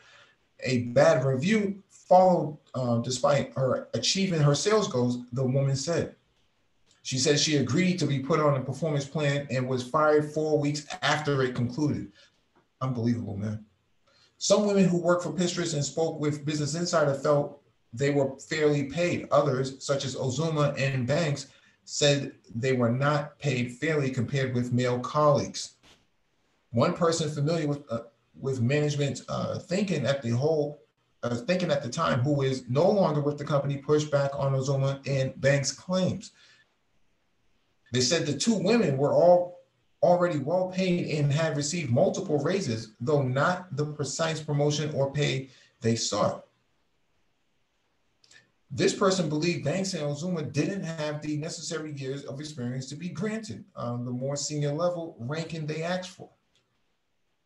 A bad review followed uh, despite her achieving her sales goals, the woman said. She said she agreed to be put on a performance plan and was fired four weeks after it concluded. Unbelievable, man. Some women who worked for Pinterest and spoke with Business Insider felt they were fairly paid. Others, such as Ozoma and Banks, said they were not paid fairly compared with male colleagues. One person familiar with uh, with management uh, thinking at the whole uh, thinking at the time, who is no longer with the company, pushed back on Ozoma and Banks' claims. They said the two women were all already well paid and had received multiple raises, though not the precise promotion or pay they sought. This person believed Banks and Ozoma didn't have the necessary years of experience to be granted um, the more senior level ranking they asked for.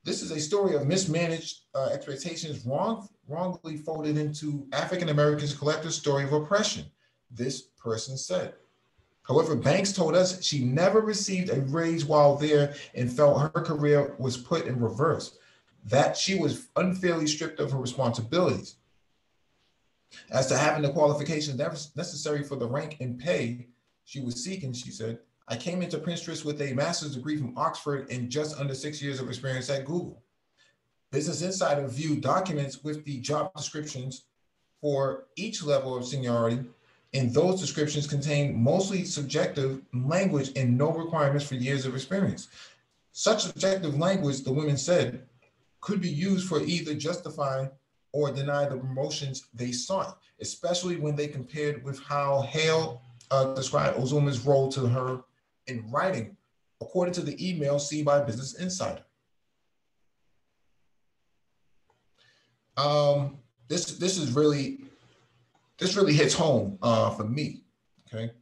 This is a story of mismanaged uh, expectations wrong, wrongly folded into African Americans' collective story of oppression, this person said. However, Banks told us she never received a raise while there and felt her career was put in reverse, that she was unfairly stripped of her responsibilities. As to having the qualifications necessary for the rank and pay she was seeking, she said, I came into Pinterest with a master's degree from Oxford and just under six years of experience at Google. Business Insider viewed documents with the job descriptions for each level of seniority, and those descriptions contain mostly subjective language and no requirements for years of experience. Such subjective language, the women said, could be used for either justify or deny the promotions they sought, especially when they compared with how Hale uh, described Ozoma's role to her in writing, according to the email seen by Business Insider. Um, this this is really this really hits home uh, for me. Okay,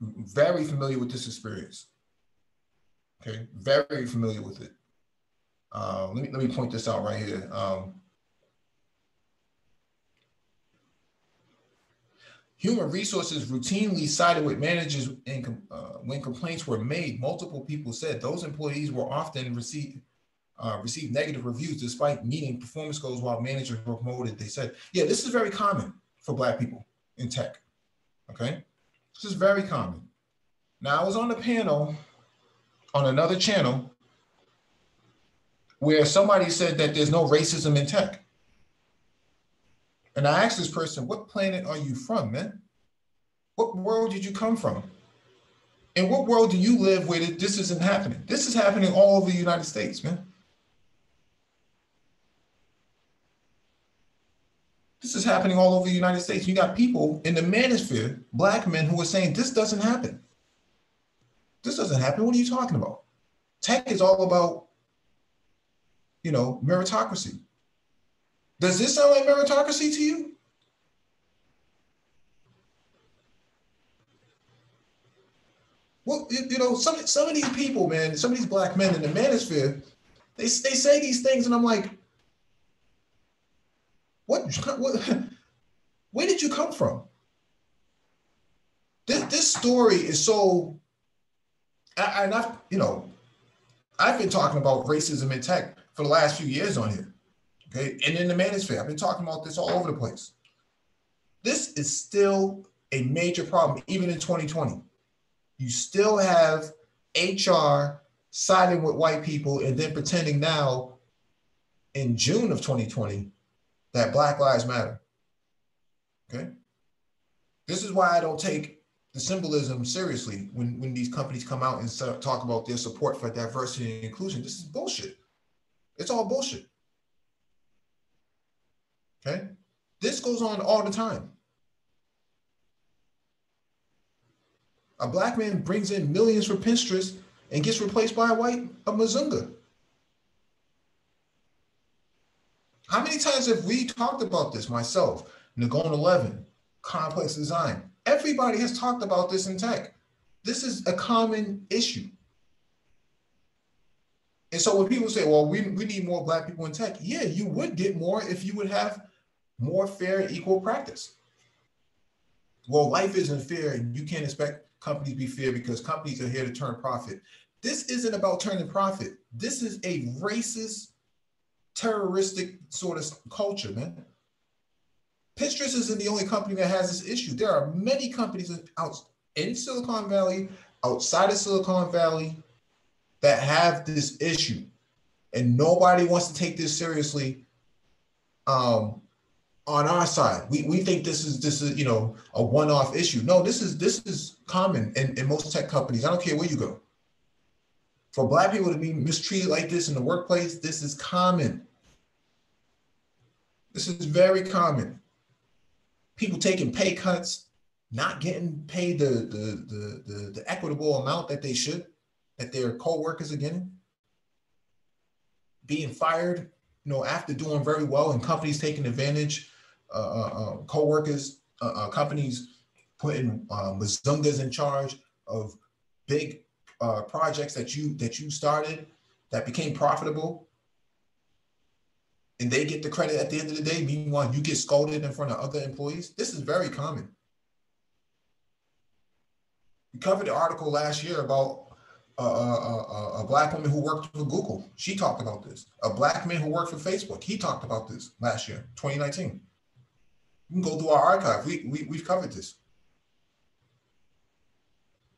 very familiar with this experience. Okay, very familiar with it. Uh, let me let me point this out right here. Um, Human resources routinely sided with managers in, uh, when complaints were made. Multiple people said those employees were often received uh, received negative reviews despite meeting performance goals while managers were promoted. They said, yeah, this is very common for Black people in tech. Okay, this is very common. Now I was on a panel on another channel where somebody said that there's no racism in tech. And I asked this person, what planet are you from, man? What world did you come from? In what world do you live where this isn't happening? This is happening all over the United States, man. This is happening all over the United States. You got people in the manosphere, black men, who are saying this doesn't happen. This doesn't happen. What are you talking about? Tech is all about, you know, meritocracy. Does this sound like meritocracy to you? Well, you know, some some of these people, man, some of these black men in the manosphere, they they say these things, and I'm like, what? what where did you come from? This this story is so, and I've you know, I've been talking about racism in tech for the last few years on here. Okay. And in the manosphere, I've been talking about this all over the place. This is still a major problem, even in 2020. You still have HR siding with white people and then pretending now in June of 2020 that Black Lives Matter. Okay. This is why I don't take the symbolism seriously when, when these companies come out and talk about their support for diversity and inclusion. This is bullshit. It's all bullshit. Okay. This goes on all the time. A black man brings in millions for Pinterest and gets replaced by a white, a Mazunga. How many times have we talked about this? Myself, Nagon 11, complex design. Everybody has talked about this in tech. This is a common issue. And so when people say, well, we, we need more black people in tech, yeah, you would get more if you would have more fair, equal practice. Well, life isn't fair, and you can't expect companies to be fair because companies are here to turn profit. This isn't about turning profit. This is a racist, terroristic sort of culture, man. Pinterest isn't the only company that has this issue. There are many companies out in Silicon Valley, outside of Silicon Valley, that have this issue, and nobody wants to take this seriously. Um, on our side, we, we think this is this is you know a one-off issue. No, this is this is common in, in most tech companies. I don't care where you go. For black people to be mistreated like this in the workplace, this is common. This is very common. People taking pay cuts, not getting paid the the the, the, the equitable amount that they should that their co-workers are getting, being fired, you know, after doing very well and companies taking advantage, uh, uh, uh co-workers, uh, uh, companies putting Muzungas in charge of big uh, projects that you that you started that became profitable and they get the credit at the end of the day meanwhile you get scolded in front of other employees this is very common we covered the article last year about a, a, a, black woman who worked for Google. She talked about this. A black man who worked for Facebook. He talked about this last year, 2019. You can go through our archive. We, we, we've covered this.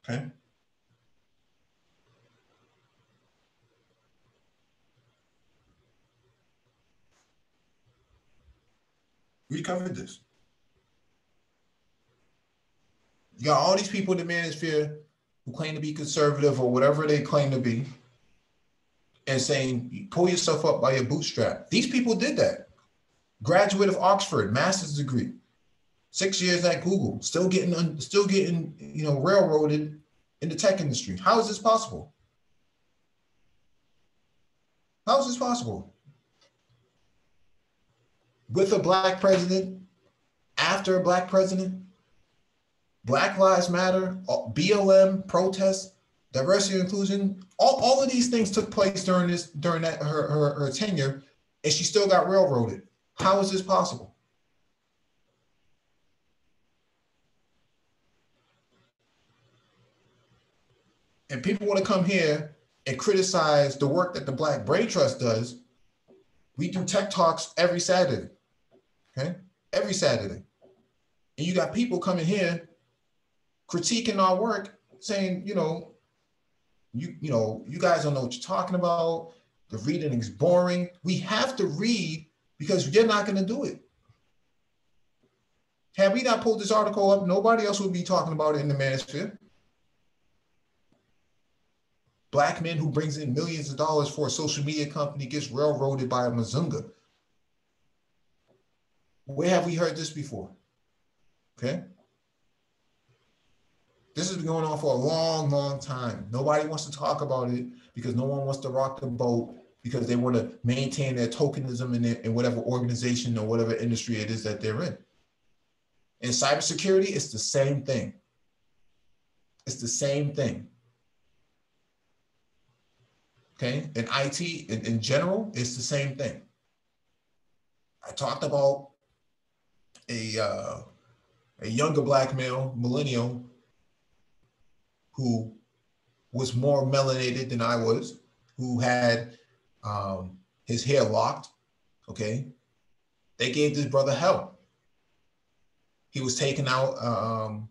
Okay. We covered this. You got all these people in the manosphere who claim to be conservative or whatever they claim to be and saying, pull yourself up by your bootstrap. These people did that. Graduate of Oxford, master's degree, six years at Google, still getting, still getting, you know, railroaded in the tech industry. How is this possible? How is this possible? With a black president, after a black president, Black Lives Matter, uh, BLM protests, diversity and inclusion, all, all of these things took place during this during that her, her, her tenure, and she still got railroaded. How is this possible? And people want to come here and criticize the work that the Black Brain Trust does. We do tech talks every Saturday. Okay? Every Saturday. And you got people coming here critiquing our work, saying, you know, you you know, you guys don't know what you're talking about. The reading is boring. We have to read because you're not going to do it. Had we not pulled this article up, nobody else would be talking about it in the manosphere. Black men who brings in millions of dollars for a social media company gets railroaded by a Muzunga. Where have we heard this before? Okay. This has been going on for a long, long time. Nobody wants to talk about it because no one wants to rock the boat because they want to maintain their tokenism in, in whatever organization or whatever industry it is that they're in. In cybersecurity, it's the same thing. It's the same thing. Okay. In IT, in, in general, it's the same thing. I talked about a uh, a younger black male, millennial, who was more melanated than I was, who had um, his hair locked. Okay. They gave this brother help. He was taking out, um,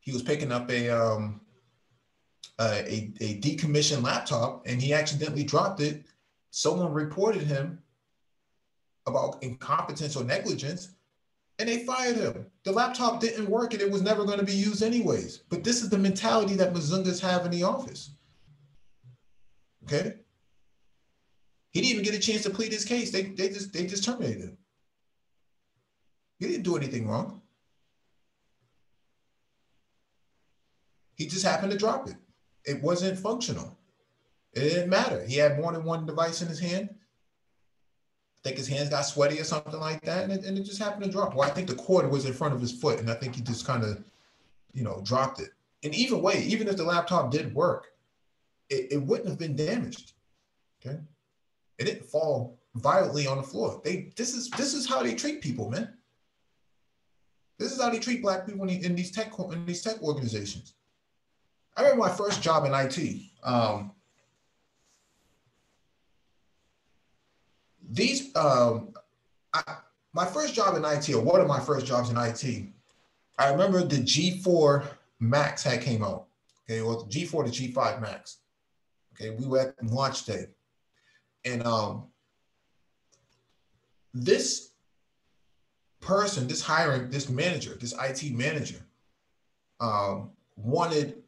he was picking up a, um, a, a decommissioned laptop and he accidentally dropped it. Someone reported him about incompetence or negligence and they fired him. The laptop didn't work and it was never going to be used anyways. But this is the mentality that Muzungas have in the office. Okay. He didn't even get a chance to plead his case. They, they just they just terminated him. He didn't do anything wrong. He just happened to drop it. It wasn't functional. It didn't matter. He had more than one device in his hand. I think his hands got sweaty or something like that, and it, and it just happened to drop. Well, I think the cord was in front of his foot, and I think he just kind of, you know, dropped it. And either way, even if the laptop did work, it, it wouldn't have been damaged. Okay. It didn't fall violently on the floor. They this is this is how they treat people, man. This is how they treat black people in, in these tech in these tech organizations. I remember my first job in IT. Um, these um, I, my first job in IT, or one of my first jobs in IT, I remember the G4 Macs had came out. Okay, well, the G4 to G5 Macs. Okay, we were at launch day, and um, this person, this hiring, this manager, this IT manager, um, wanted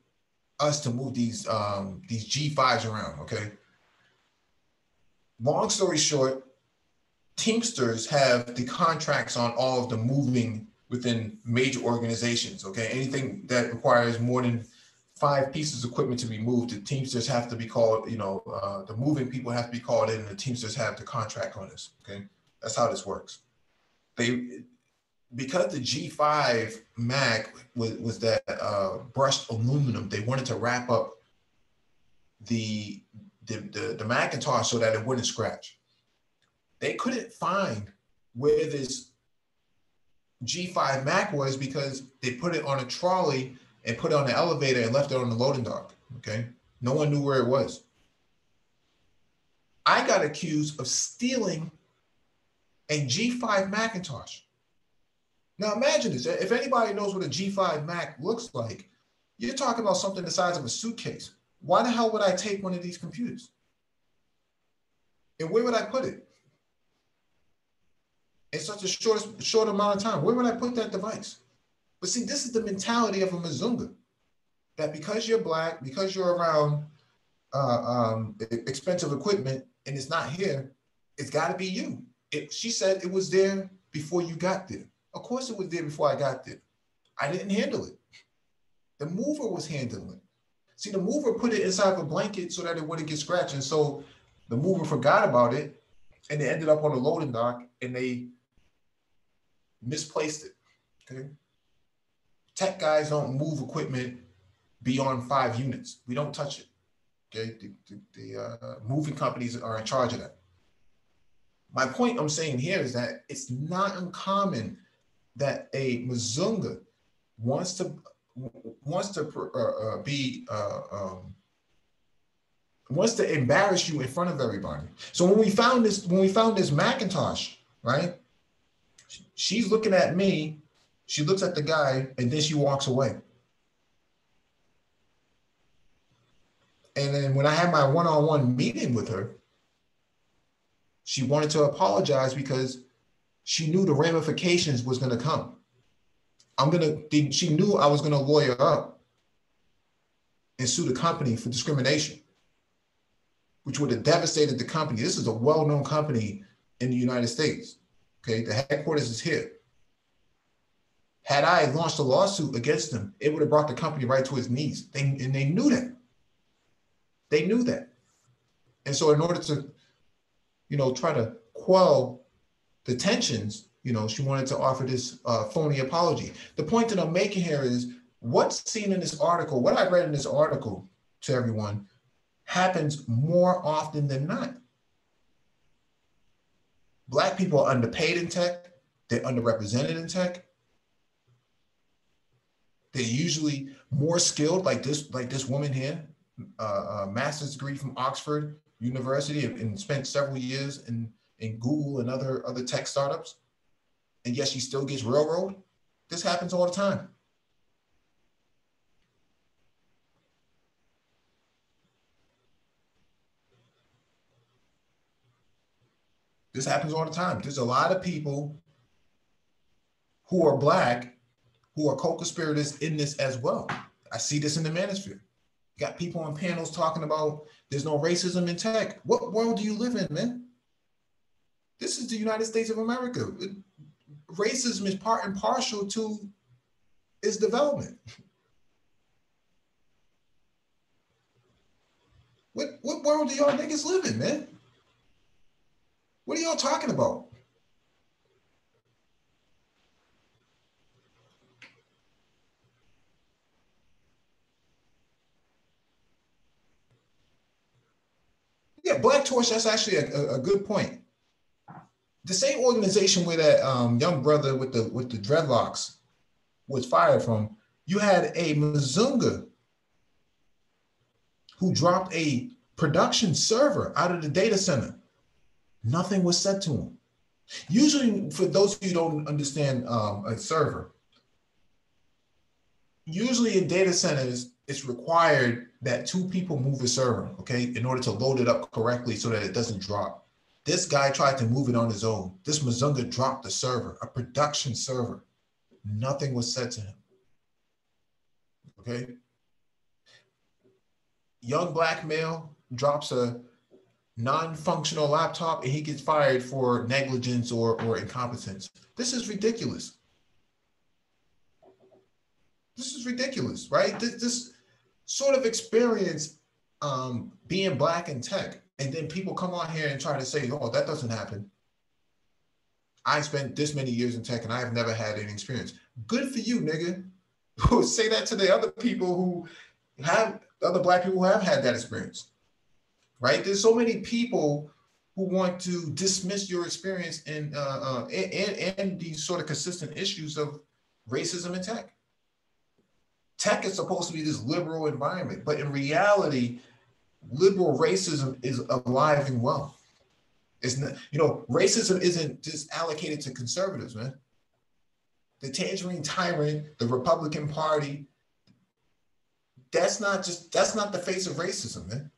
us to move these um, these G5s around. Okay. Long story short, Teamsters have the contracts on all of the moving within major organizations. Okay, anything that requires more than five pieces of equipment to be moved, the Teamsters have to be called. You know, uh, the moving people have to be called in, and the Teamsters have the contract on this. Okay, that's how this works. They because the G5 Mac was, was that uh, brushed aluminum. They wanted to wrap up the the, the the Macintosh so that it wouldn't scratch they couldn't find where this G5 Mac was because they put it on a trolley and put it on an elevator and left it on the loading dock. Okay. No one knew where it was. I got accused of stealing a G5 Macintosh. Now imagine this. If anybody knows what a G5 Mac looks like, you're talking about something the size of a suitcase. Why the hell would I take one of these computers? And where would I put it? In such a short short amount of time? Where would I put that device? But see, this is the mentality of a Mzunga, that because you're black, because you're around uh, um, expensive equipment and it's not here, it's got to be you. It, she said it was there before you got there. Of course, it was there before I got there. I didn't handle it. The mover was handling it. See, the mover put it inside of a blanket so that it wouldn't get scratched. And so the mover forgot about it and they ended up on the loading dock and they misplaced it. Okay. Tech guys don't move equipment beyond five units. We don't touch it. Okay. The, the, the uh, moving companies are in charge of that. My point I'm saying here is that it's not uncommon that a Mzunga wants to wants to uh, uh, be uh, um, wants to embarrass you in front of everybody. So when we found this when we found this Macintosh, right? She's looking at me. She looks at the guy and then she walks away. And then when I had my one on one meeting with her, she wanted to apologize because she knew the ramifications was going to come. I'm going to, she knew I was going to lawyer up and sue the company for discrimination, which would have devastated the company. This is a well known company in the United States. Okay, the headquarters is here. Had I launched a lawsuit against them, it would have brought the company right to its knees. They, and they knew that. They knew that. And so, in order to, you know, try to quell the tensions, you know, she wanted to offer this uh, phony apology. The point that I'm making here is what's seen in this article, what I read in this article to everyone, happens more often than not. Black people are underpaid in tech. They're underrepresented in tech. They're usually more skilled, like this, like this woman here, uh, a master's degree from Oxford University, and, and spent several years in, in Google and other other tech startups. And yet she still gets railroad. This happens all the time. This happens all the time. There's a lot of people who are black who are co-conspirators in this as well. I see this in the manosphere. Got people on panels talking about there's no racism in tech. What world do you live in, man? This is the United States of America. Racism is part and partial to its development. What, what world do y'all niggas live in, man? What are y'all talking about? Yeah, Black Torch. That's actually a, a, good point. The same organization where that um, young brother with the with the dreadlocks was fired from, you had a Mzunga who dropped a production server out of the data center. Nothing was said to him. Usually, for those who don't understand um, a server, usually in data centers, it's required that two people move a server, okay, in order to load it up correctly so that it doesn't drop. This guy tried to move it on his own. This Mzunga dropped the server, a production server. Nothing was said to him. Okay. Young black male drops a non-functional laptop and he gets fired for negligence or, or incompetence. This is ridiculous. This is ridiculous, right? This, this sort of experience um, being black in tech, and then people come on here and try to say, "Oh, that doesn't happen." I spent this many years in tech and I have never had any experience. Good for you, nigga. say that to the other people who have other black people who have had that experience right? There's so many people who want to dismiss your experience in uh, uh, and, and these sort of consistent issues of racism in tech. Tech is supposed to be this liberal environment, but in reality, liberal racism is alive and well. It's not, you know, racism isn't just allocated to conservatives, man. The tangerine tyrant, the Republican Party, that's not just that's not the face of racism, man.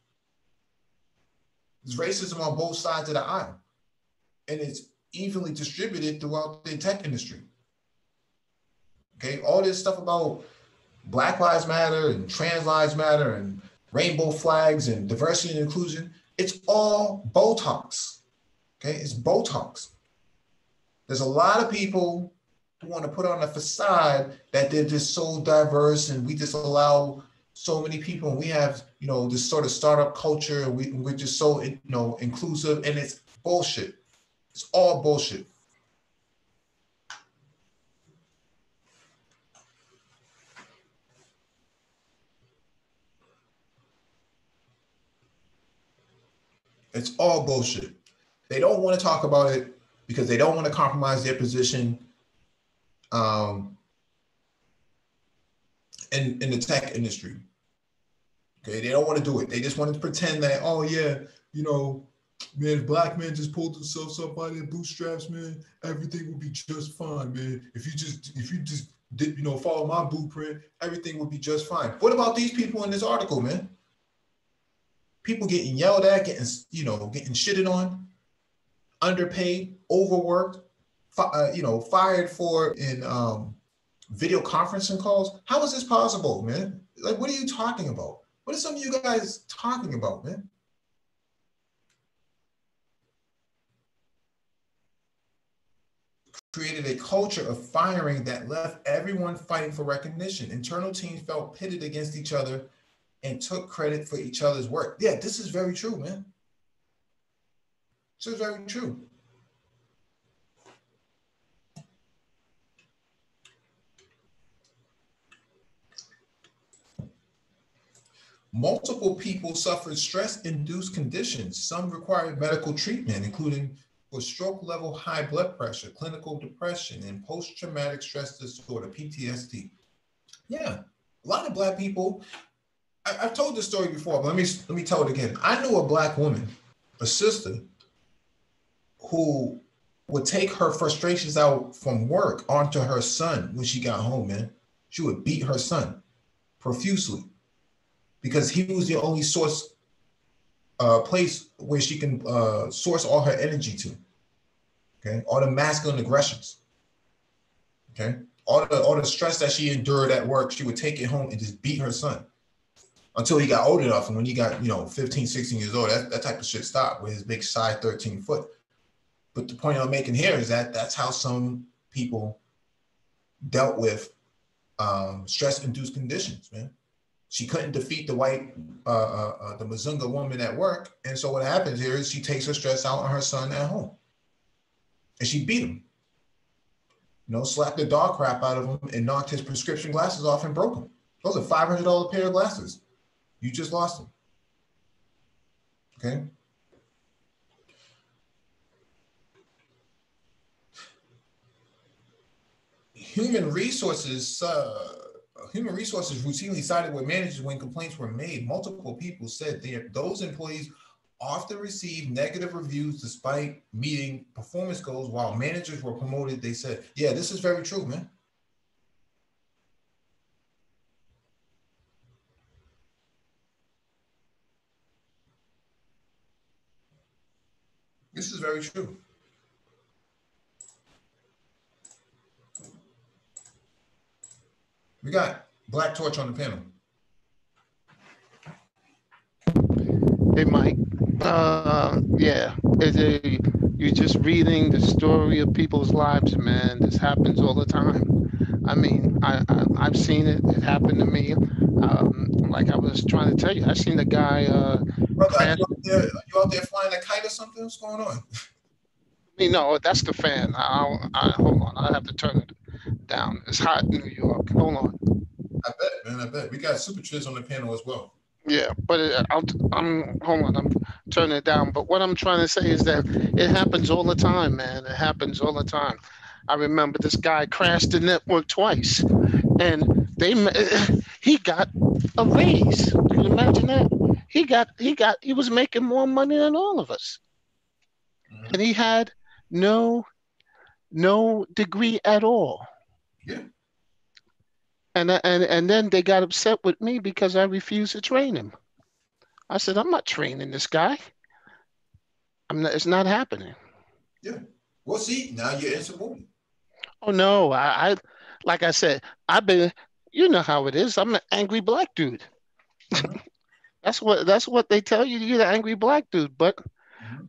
There's racism on both sides of the aisle, and it's evenly distributed throughout the tech industry. Okay, all this stuff about Black Lives Matter and Trans Lives Matter and rainbow flags and diversity and inclusion, it's all Botox. Okay, it's Botox. There's a lot of people who want to put on a facade that they're just so diverse and we just allow so many people and we have you know this sort of startup culture. We, we're just so you know inclusive and it's bullshit. It's all bullshit. It's all bullshit. They don't want to talk about it because they don't want to compromise their position. Um, in, in the tech industry. Okay, they don't want to do it. They just want to pretend that, oh yeah, you know, man, black men just pulled themselves up by their bootstraps, man, everything will be just fine, man. If you just if you just did, you know, follow my blueprint, everything will be just fine. What about these people in this article, man? People getting yelled at, getting you know, getting shitted on, underpaid, overworked, uh, you know, fired for in um, video conferencing calls. How is this possible, man? Like, what are you talking about? What are some of you guys talking about, man? Created a culture of firing that left everyone fighting for recognition. Internal teams felt pitted against each other and took credit for each other's work. Yeah, this is very true, man. This is very true. Multiple people suffered stress-induced conditions. Some required medical treatment, including for stroke level high blood pressure, clinical depression, and post-traumatic stress disorder, PTSD. Yeah, a lot of black people. I, have told this story before, but let me let me tell it again. I knew a black woman, a sister, who would take her frustrations out from work onto her son when she got home, man. She would beat her son profusely because he was the only source uh, place where she can uh, source all her energy to. Okay, all the masculine aggressions. Okay, all the all the stress that she endured at work, she would take it home and just beat her son until he got old enough. And when he got you know 15, 16 years old, that, that type of shit stopped with his big size 13 foot. But the point I'm making here is that that's how some people dealt with um, stress-induced conditions, man she couldn't defeat the white, uh, uh, uh the Mazunga woman at work. And so what happens here is she takes her stress out on her son at home. And she beat him. You know, slapped the dog crap out of him and knocked his prescription glasses off and broke them. Those are $500 pair of glasses. You just lost them. Okay. Human resources uh, human resources routinely sided with managers when complaints were made. Multiple people said those employees often received negative reviews despite meeting performance goals while managers were promoted. They said, yeah, this is very true, man. This is very true. We got Black Torch on the panel. Hey, Mike. Uh, yeah, it, you're just reading the story of people's lives, man. This happens all the time. I mean, I, I have seen it. It happened to me. Um, like I was trying to tell you, I seen a guy. Uh, Brother, are you, out there, you out there flying a kite or something? What's going on? I mean, no, that's the fan. I, I hold on. I have to turn it down. It's hot in New York. Hold on. I bet, man. I bet we got Super Triz on the panel as well. Yeah, but it, i am hold on. I'm turning it down. But what I'm trying to say is that it happens all the time, man. It happens all the time. I remember this guy crashed the network twice, and they he got a raise. Can you imagine that? He got he got he was making more money than all of us, mm-hmm. and he had no no degree at all. Yeah. And, and and then they got upset with me because I refused to train him. I said, I'm not training this guy. I'm not, it's not happening. Yeah. Well, see, now you're insubordinate. Oh no, I, I like I said, I've been you know how it is. I'm an angry black dude. Mm-hmm. that's what that's what they tell you. You're the angry black dude. But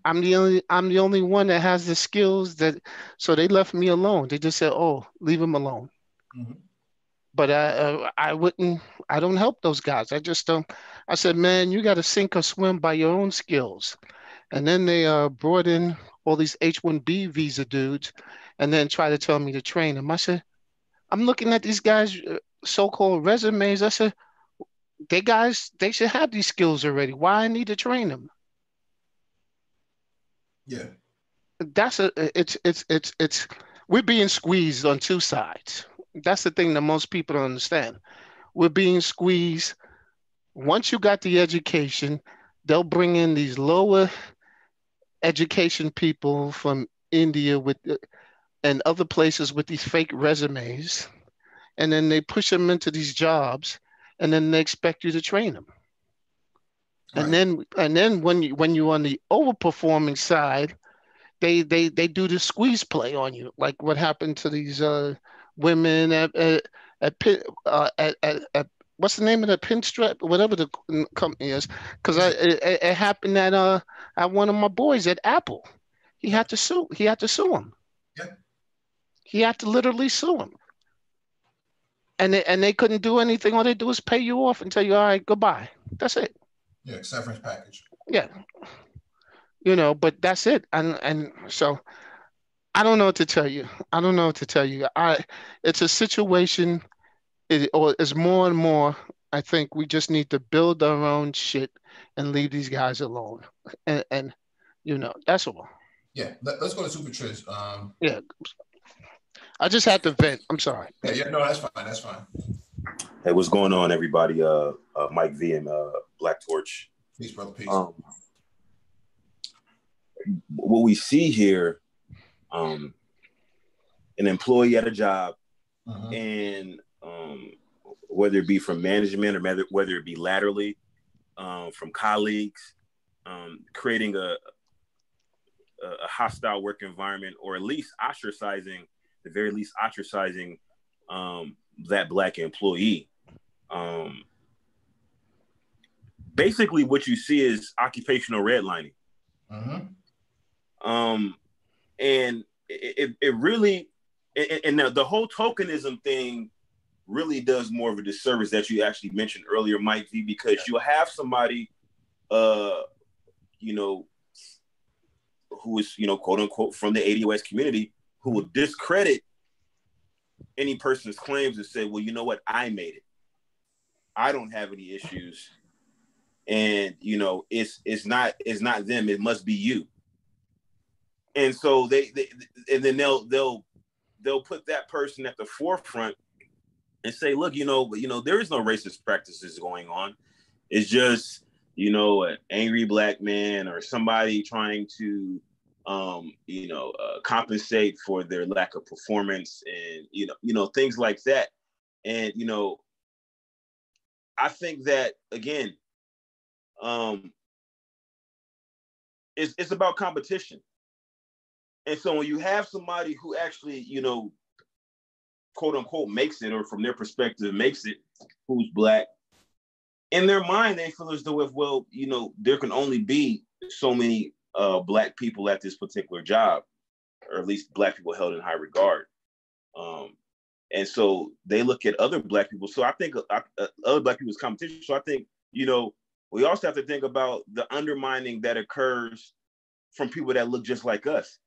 I'm the only I'm the only one that has the skills that so they left me alone. They just said, "Oh, leave him alone." Mm-hmm. But I uh, I wouldn't I don't help those guys. I just don't. I said, "Man, you got to sink or swim by your own skills." And then they uh, brought in all these H-1B visa dudes, and then try to tell me to train them. I said, "I'm looking at these guys' uh, so-called resumes." I said, "They guys they should have these skills already. Why I need to train them?" Yeah. That's a it's it's it's it's we're being squeezed on two sides. That's the thing that most people don't understand. We're being squeezed. Once you got the education, they'll bring in these lower education people from India with and other places with these fake resumes, and then they push them into these jobs, and then they expect you to train them. And then and then when you when you're on the overperforming side, they they they do the squeeze play on you, like what happened to these uh, women at at at, uh, at, at, at what's the name of the pinstripe, whatever the company is, because it, it, it, happened at uh at one of my boys at Apple. He had to sue. He had to sue him. Yeah. He had to literally sue him. And they, and they couldn't do anything. All they do is pay you off and tell you, all right, goodbye. That's it. Yeah, severance package. Yeah. You know, but that's it. And and so I don't know what to tell you. I don't know what to tell you. I it's a situation it or it's more and more I think we just need to build our own shit and leave these guys alone. And, and you know, that's all. Yeah, let, us go to Super Triz. Um, yeah, I just had to vent. I'm sorry. Yeah, yeah, no, that's fine. That's fine. Hey, what's going on, everybody? Uh, uh Mike V and uh, Black Torch. Peace, brother. Peace. Um, what we see here, um, an employee at a job, uh-huh. and um, whether it be from management or whether, whether it be laterally um, from colleagues, um, creating a, a hostile work environment, or at least ostracizing, the very least ostracizing um, that black employee. Um, basically, what you see is occupational redlining. Mm-hmm. Um, and it, it, it really, and, now the whole tokenism thing really does more of a disservice that you actually mentioned earlier, Mike V, because yeah. you'll have somebody, uh, you know, who is, you know, quote unquote, from the ADOS community who will discredit any person's claims and say, well, you know what, I made it. I don't have any issues. And you know, it's it's not it's not them, it must be you. And so they, they and then they'll they'll they'll put that person at the forefront and say, look, you know, you know, there is no racist practices going on. It's just, you know, an angry black man or somebody trying to, um, you know, uh, compensate for their lack of performance and you know, you know, things like that. And you know, I think that again, um, it's it's about competition. And so when you have somebody who actually, you know, quote unquote makes it, or from their perspective makes it, who's black, in their mind they feel as though if well, you know, there can only be so many uh, black people at this particular job, or at least black people held in high regard. Um, and so they look at other black people. So I think uh, uh, other black people's competition. So I think you know we also have to think about the undermining that occurs from people that look just like us.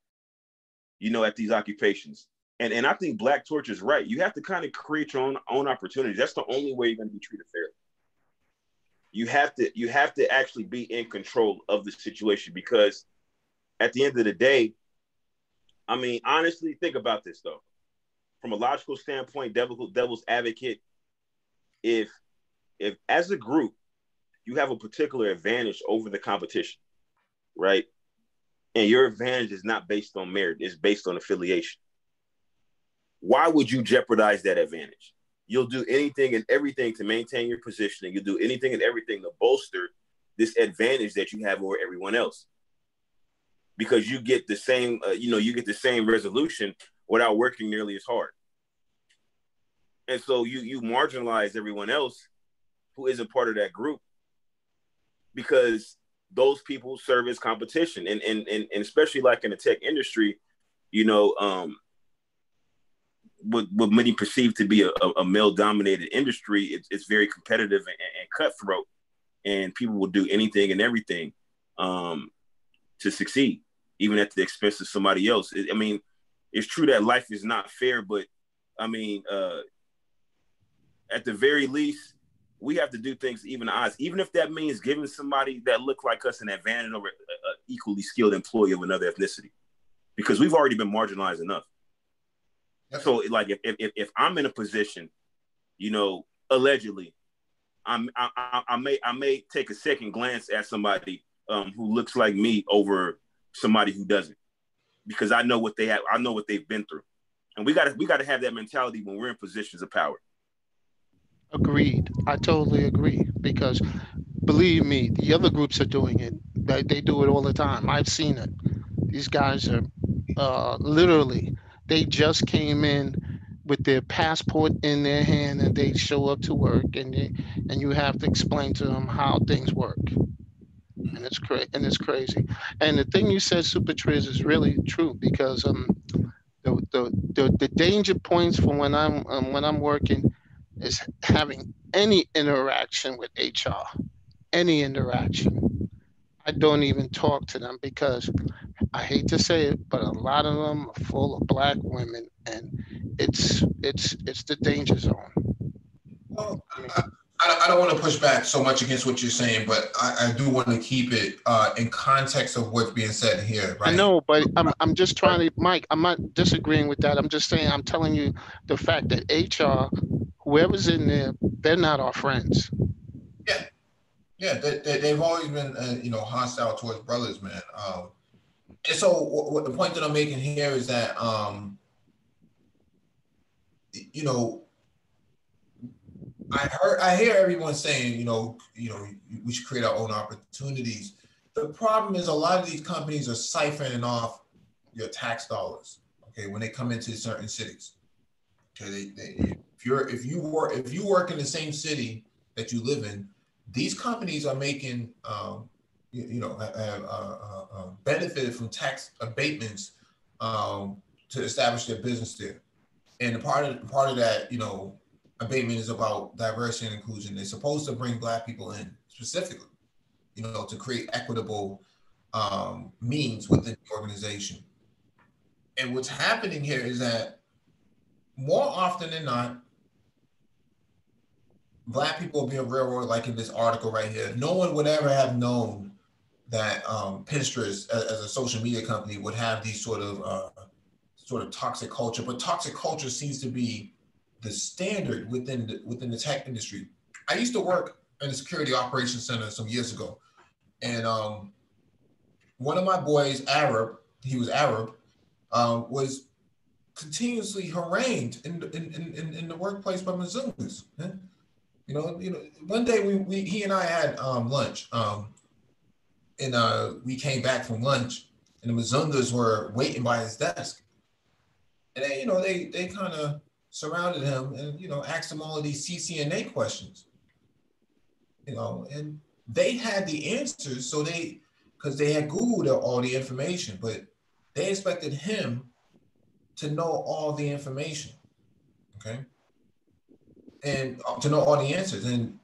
You know, at these occupations. And and I think Black Torch is right. You have to kind of create your own own opportunities. That's the only way you're going to be treated fairly. You have to you have to actually be in control of the situation because at the end of the day, I mean, honestly, think about this though from a logical standpoint, devil, devil's advocate, if if as a group you have a particular advantage over the competition, right? And your advantage is not based on merit, it's based on affiliation. Why would you jeopardize that advantage? You'll do anything and everything to maintain your position, and you'll do anything and everything to bolster this advantage that you have over everyone else. Because you get the same, uh, you know, you get the same resolution without working nearly as hard. And so you you marginalize everyone else who isn't part of that group because those people serve as competition and and and, and especially like in the tech industry, you know, um what, what many perceive to be a, a male dominated industry, it's, it's very competitive and, and, cutthroat, and people will do anything and everything um, to succeed, even at the expense of somebody else. I mean, it's true that life is not fair, but I mean, uh, at the very least, we have to do things even odds, even if that means giving somebody that look like us an advantage over an equally skilled employee of another ethnicity, because we've already been marginalized enough. Yep. So, like, if, if if I'm in a position, you know, allegedly, I'm I, I, may I may take a second glance at somebody um, who looks like me over somebody who doesn't, because I know what they have. I know what they've been through, and we got to we got to have that mentality when we're in positions of power. Agreed. I totally agree because believe me, the other groups are doing it. They, they do it all the time. I've seen it. These guys are uh, literally, they just came in with their passport in their hand and they show up to work and they, and you have to explain to them how things work. And it's cra- and it's crazy. And the thing you said, Super Triz, is really true because um, the, the, the, the danger points for when I'm um, when I'm working is having any interaction with HR, any interaction. I don't even talk to them because I hate to say it, but a lot of them are full of black women, and it's it's it's the danger zone. Well, I, I, I don't want to push back so much against what you're saying, but I, I do want to keep it uh, in context of what's being said here. Right? I know, but I'm I'm just trying to, Mike. I'm not disagreeing with that. I'm just saying I'm telling you the fact that HR whoever's in there, they're not our friends. Yeah, they, they, have always been, uh, you know, hostile towards brothers, man. Um, and so, what, the point that I'm making here is that, um, you know, I heard, I hear everyone saying, you know, you know, we should create our own opportunities. The problem is, a lot of these companies are siphoning off your tax dollars. Okay, when they come into certain cities. Okay, they, they if you're if you work if you work in the same city that you live in, these companies are making um, you, you, know have, uh, uh, uh, benefited from tax abatements um, to establish their business there. And part of part of that, you know, abatement is about diversity and inclusion. They're supposed to bring Black people in specifically, you know, to create equitable um, means within the organization. And what's happening here is that more often than not, black people being railroaded, like in this article right here, no one would ever have known that um, Pinterest, as, as, a social media company, would have these sort of uh, sort of toxic culture, but toxic culture seems to be the standard within the within the tech industry. I used to work in a security operations center some years ago, and um, one of my boys, Arab, he was Arab, um, was continuously harangued in, in, in, in the workplace by Mzungus. You know, you know, one day we, we he and I had um, lunch, um, and uh, we came back from lunch, and the Mzungus were waiting by his desk, and they, you know, they they kind of surrounded him and you know asked him all of these CCNA questions, you know, and they had the answers, so they because they had Googled all the information, but they expected him to know all the information. Okay. And uh, to know all the answers. And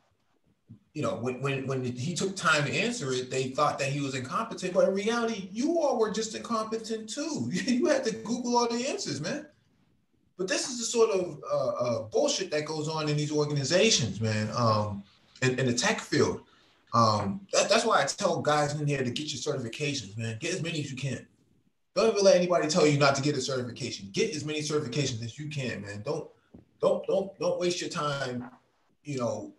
you know, when, when when he took time to answer it, they thought that he was incompetent. But in reality, you all were just incompetent too. you had to Google all the answers, man. But this is the sort of uh, uh, bullshit that goes on in these organizations, man. Um, in, in the tech field. Um, that, that's why I tell guys in here to get your certifications, man. Get as many as you can. Don't ever let anybody tell you not to get a certification. Get as many certifications as you can, man. Don't don't don't don't waste your time, you know,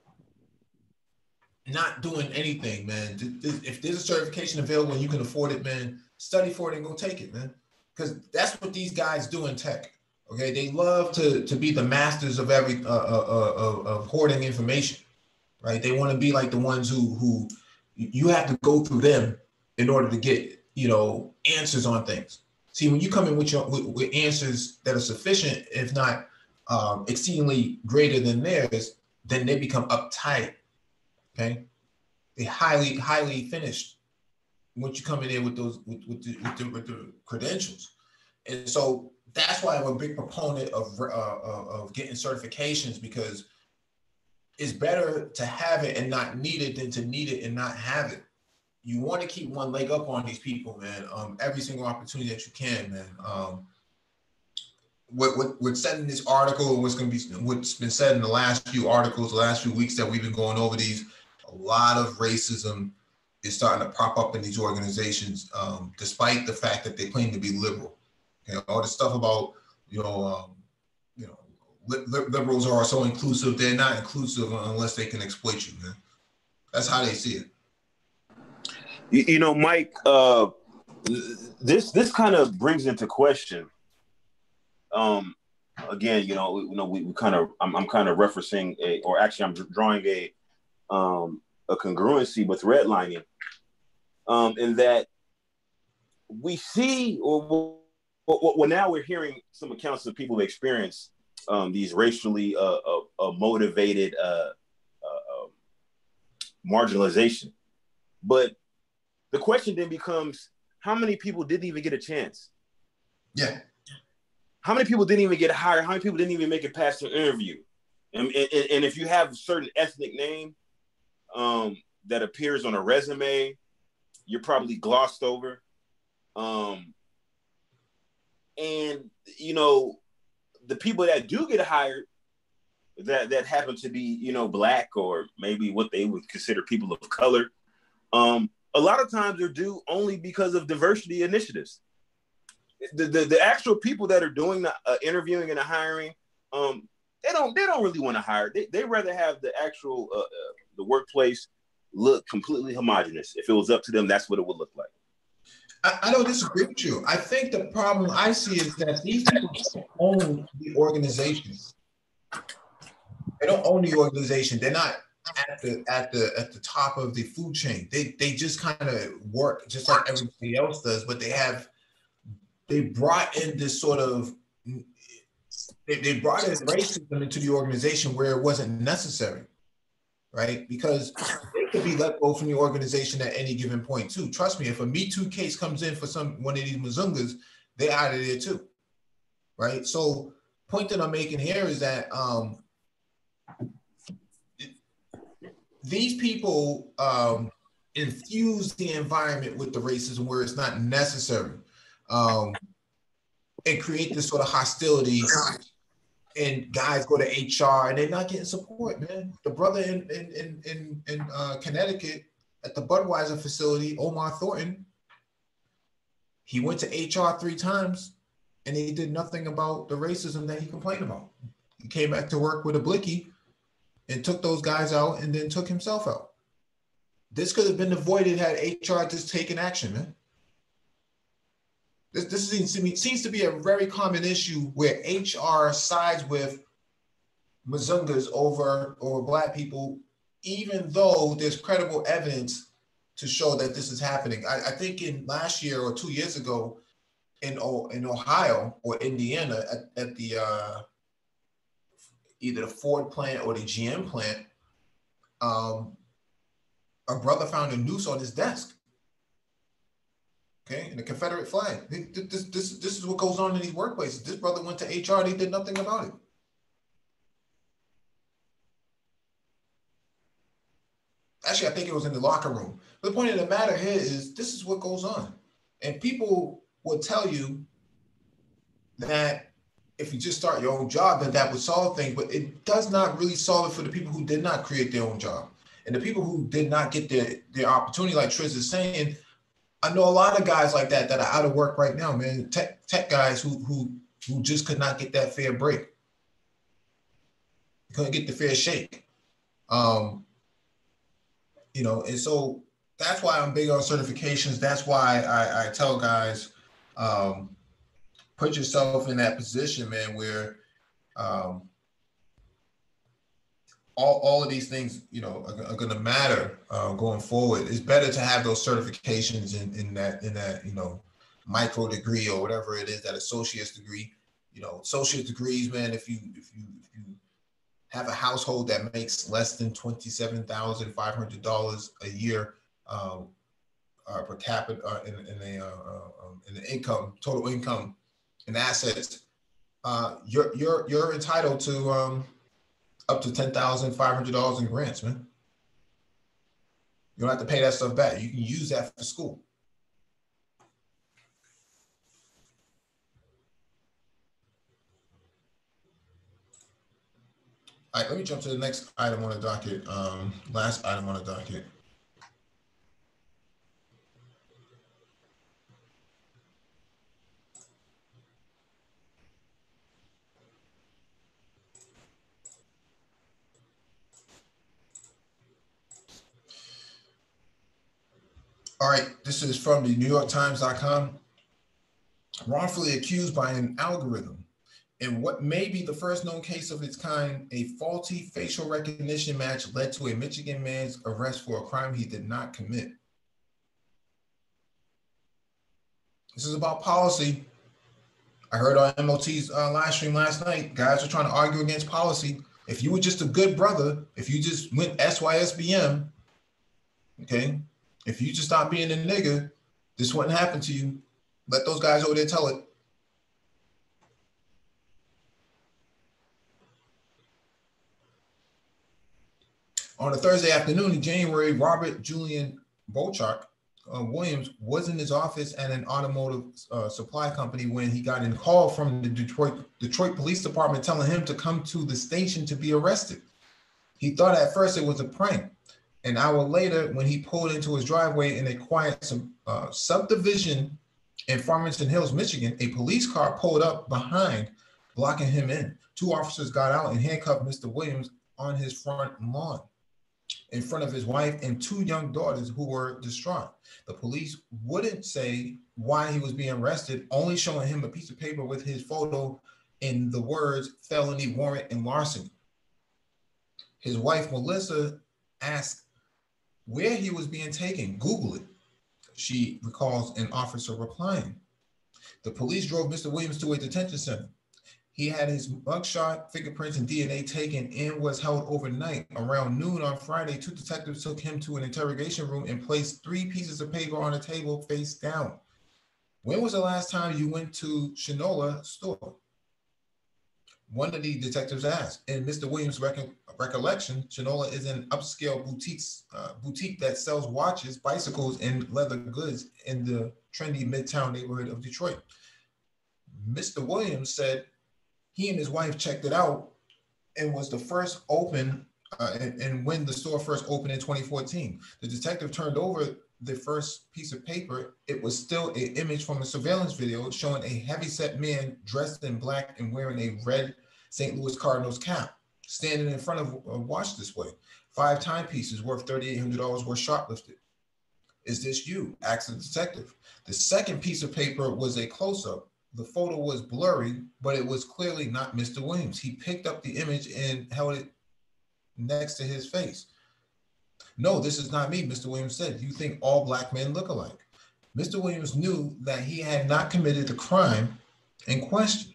not doing anything, man. If there's a certification available and you can afford it, man, study for it and go take it, man. Because that's what these guys do in tech. Okay, they love to to be the masters of every uh, uh, uh, of, hoarding information, right? They want to be like the ones who who you have to go through them in order to get you know, answers on things. See, when you come in with your with, with answers that are sufficient, if not um, exceedingly greater than theirs, then they become uptight. Okay, they highly highly finished once you come in there with those with, with, the, with, the, with the credentials, and so that's why I'm a big proponent of uh, of getting certifications because it's better to have it and not need it than to need it and not have it you want to keep one leg up on these people, man. Um, every single opportunity that you can, man. Um, what, what what's said in this article and what's going to be what's been said in the last few articles, the last few weeks that we've been going over these, a lot of racism is starting to pop up in these organizations, um, despite the fact that they claim to be liberal. Know, all the stuff about you know, um, you know, li- liberals are so inclusive. They're not inclusive unless they can exploit you, man. That's how they see it. You, you know, Mike, uh, this this kind of brings into question. Um, again, you know, you know, we, we kind of, I'm, I'm kind of referencing a, or actually, I'm drawing a, um, a congruency with redlining, um, in that we see, or well, well, now we're hearing some accounts of people who experience um, these racially uh, uh, uh motivated uh, uh um, marginalization, but the question then becomes how many people didn't even get a chance? Yeah. How many people didn't even get hired? How many people didn't even make it past an interview? And, and, and if you have a certain ethnic name um, that appears on a resume, you're probably glossed over. Um, and you know, the people that do get hired that that happen to be you know black or maybe what they would consider people of color, um, a lot of times they're due only because of diversity initiatives. The, the, the actual people that are doing the uh, interviewing and the hiring, um, they don't they don't really want to hire. They they rather have the actual uh, uh, the workplace look completely homogenous. If it was up to them, that's what it would look like. I, I don't disagree with you. I think the problem I see is that these people own the organizations. They don't own the organization. They're not at the at the at the top of the food chain. They they just kind of work just like everybody else does, but they have they brought in this sort of they, they brought in racism into the organization where it wasn't necessary, right? Because they could be let go from the organization at any given point too. Trust me, if a Me Too case comes in for some one of these Mzungas, they're out of there too, right? So point that I'm making here is that um, these people um, infuse the environment with the racism where it's not necessary um, and create this sort of hostility and guys go to HR and they're not getting support, man. The brother in in in in, in uh, Connecticut at the Budweiser facility, Omar Thornton, he went to HR three times and he did nothing about the racism that he complained about. He came back to work with a blicky and took those guys out and then took himself out. This could have been avoided had HR just taken action, man. This, this seems, seems to be a very common issue where HR sides with Mazungas over, over Black people, even though there's credible evidence to show that this is happening. I, I think in last year or two years ago in, in Ohio or Indiana at, at the uh, either the Ford plant or the GM plant, um, a brother found a noose on his desk. Okay, and the Confederate flag. This, this, this is what goes on in these workplaces. This brother went to HR he did nothing about it. Actually, I think it was in the locker room. The point of the matter here is this is what goes on. And people will tell you that if you just start your own job, then that would solve things. But it does not really solve it for the people who did not create their own job. And the people who did not get their, their opportunity, like Triz is saying, I know a lot of guys like that that are out of work right now, man. Tech tech guys who who who just could not get that fair break. Couldn't get the fair shake. Um, you know, and so that's why I'm big on certifications. That's why I, I tell guys, um, put yourself in that position, man, where um, all, all of these things, you know, are, are going to matter uh, going forward. It's better to have those certifications in, in that in that you know micro degree or whatever it is, that associate's degree. You know, associate degrees, man. If you if you if you have a household that makes less than twenty seven thousand five hundred dollars a year um, uh, per capita uh, in, in the uh, uh um, in the income total income and assets, uh, you're you're you're entitled to um, up to ten thousand five hundred dollars in grants, man. You don't have to pay that stuff back. You can use that for school. All right, let me jump to the next item on the docket. Um, last item on the docket. All right, this is from the New York Times.com. Wrongfully accused by an algorithm in what may be the first known case of its kind, a faulty facial recognition match led to a Michigan man's arrest for a crime he did not commit. This is about policy. I heard on MOT's uh, live stream last night, guys are trying to argue against policy. If you were just a good brother, if you just went SYSBM, okay, if you just stop being a nigga, this wouldn't happen to you. Let those guys over there tell it. On a Thursday afternoon in January, Robert Julian Borchak uh, Williams was in his office at an automotive uh, supply company when he got a call from the Detroit Detroit Police Department telling him to come to the station to be arrested. He thought at first it was a prank, an hour later, when he pulled into his driveway in a quiet uh, subdivision in Farmington Hills, Michigan, a police car pulled up behind, blocking him in. Two officers got out and handcuffed Mr. Williams on his front lawn in front of his wife and two young daughters who were distraught. The police wouldn't say why he was being arrested, only showing him a piece of paper with his photo in the words felony warrant and larceny. His wife, Melissa, asked where he was being taken. Google it. She recalls an officer replying. The police drove Mr. Williams to a detention center. He had his mugshot, fingerprints, and DNA taken and was held overnight. Around noon on Friday, two detectives took him to an interrogation room and placed three pieces of paper on a table face down. When was the last time you went to Shinola store? One of the detectives asked. In Mr. Williams' rec- recollection, Shinola is an upscale boutiques, uh, boutique that sells watches, bicycles, and leather goods in the trendy Midtown neighborhood of Detroit. Mr. Williams said he and his wife checked it out and was the first open uh, and, and, when the store first opened in 2014. The detective turned over the first piece of paper, it was still an image from a surveillance video showing a heavyset man dressed in black and wearing a red St. Louis Cardinals cap, standing in front of a watch display. Five timepieces worth $3,800 were shoplifted. Is this you? asked the detective. The second piece of paper was a close up. The photo was blurry, but it was clearly not Mr. Williams. He picked up the image and held it next to his face. No, this is not me, Mr. Williams said. You think all black men look alike. Mr. Williams knew that he had not committed the crime in question.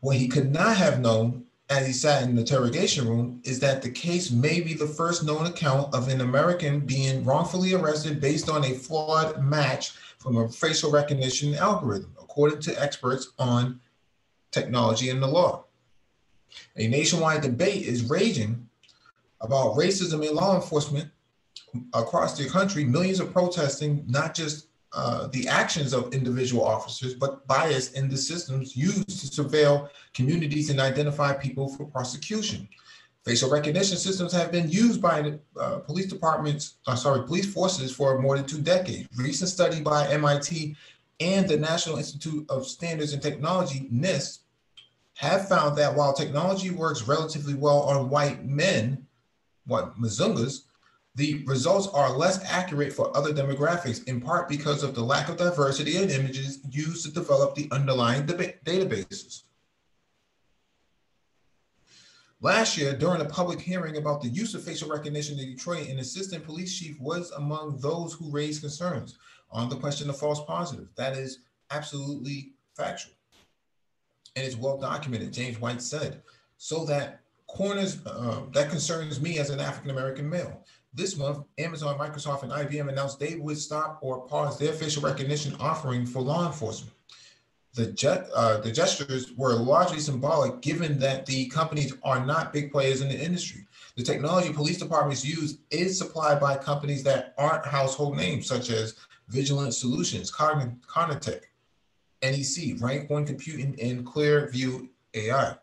What he could not have known as he sat in the interrogation room is that the case may be the first known account of an American being wrongfully arrested based on a flawed match from a facial recognition algorithm, according to experts on technology and the law. A nationwide debate is raging about racism in law enforcement across the country. Millions are protesting not just uh, the actions of individual officers, but bias in the systems used to surveil communities and identify people for prosecution. Facial recognition systems have been used by uh, police departments, uh, sorry, police forces for more than two decades. Recent study by MIT and the National Institute of Standards and Technology, NIST, have found that while technology works relatively well on white men, what Mzungas, the results are less accurate for other demographics, in part because of the lack of diversity in images used to develop the underlying databases. Last year, during a public hearing about the use of facial recognition in Detroit, an assistant police chief was among those who raised concerns on the question of false positives. That is absolutely factual. And it's well documented, James White said, so that corners uh, that concerns me as an African American male. This month, Amazon, Microsoft, and IBM announced they would stop or pause their facial recognition offering for law enforcement. The, uh, the gestures were largely symbolic given that the companies are not big players in the industry. The technology police departments use is supplied by companies that aren't household names, such as Vigilant Solutions, Cognitec, NEC, Rank One Computing, and Clearview AI.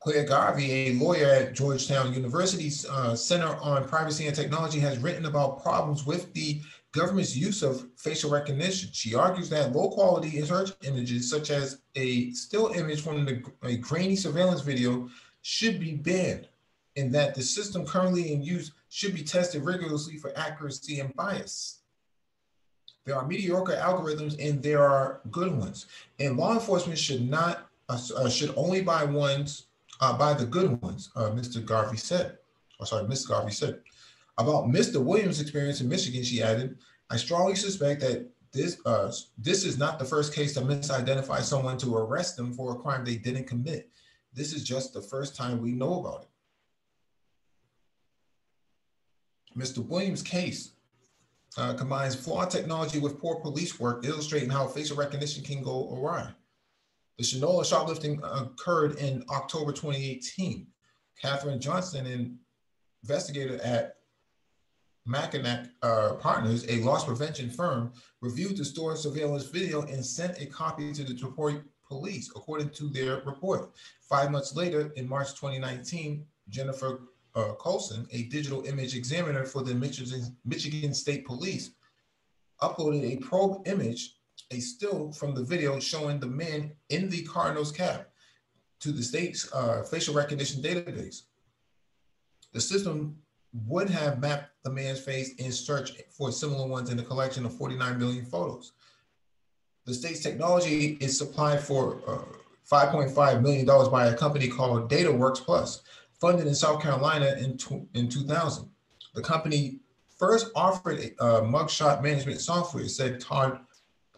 Clare Garvie, a lawyer at Georgetown University's uh, Center on Privacy and Technology, has written about problems with the government's use of facial recognition. She argues that low quality search images, such as a still image from the, a grainy surveillance video, should be banned, and that the system currently in use should be tested rigorously for accuracy and bias. There are mediocre algorithms and there are good ones, and law enforcement should not uh, should only buy ones uh, by the good ones, uh, Mr. Garvie said, or sorry, Ms. Garvie said. About Mr. Williams' experience in Michigan, she added, I strongly suspect that this, uh, this is not the first case to misidentify someone to arrest them for a crime they didn't commit. This is just the first time we know about it. Mr. Williams' case uh, combines flawed technology with poor police work, illustrating how facial recognition can go awry. The Shinola shoplifting occurred in October 2018. Katherine Johnson, an investigator at Mackinac uh, Partners, a loss prevention firm, reviewed the store surveillance video and sent a copy to the Detroit police, according to their report. Five months later, in March 2019, Jennifer uh, Coulson, a digital image examiner for the Michigan, Michigan State Police, uploaded a probe image a still from the video showing the man in the Cardinals cap to the state's uh, facial recognition database. The system would have mapped the man's face in search for similar ones in a collection of 49 million photos. The state's technology is supplied for uh, $5.5 million by a company called DataWorks Plus, funded in South Carolina in, in 2000. The company first offered a, a mugshot management software, said Todd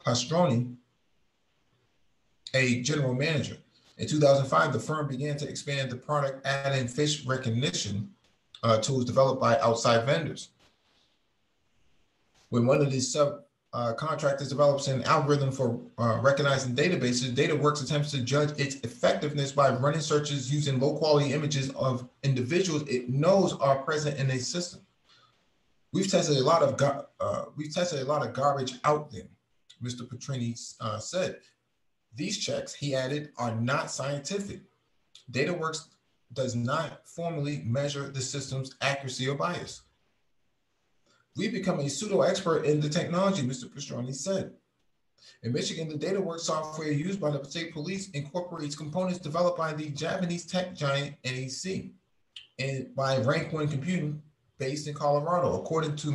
Pastorini, a general manager. In 2005, the firm began to expand the product, adding face recognition uh, tools developed by outside vendors. When one of these sub uh, contractors develops an algorithm for uh, recognizing databases, DataWorks attempts to judge its effectiveness by running searches using low quality images of individuals it knows are present in a system. We've tested a lot of uh, we've tested a lot of garbage out there. Mr. Petrini uh, said. These checks, he added, are not scientific. DataWorks does not formally measure the system's accuracy or bias. We become a pseudo expert in the technology, Mr. Pastrana said. In Michigan, the DataWorks software used by the state police incorporates components developed by the Japanese tech giant NEC and by Rank One Computing based in Colorado, according to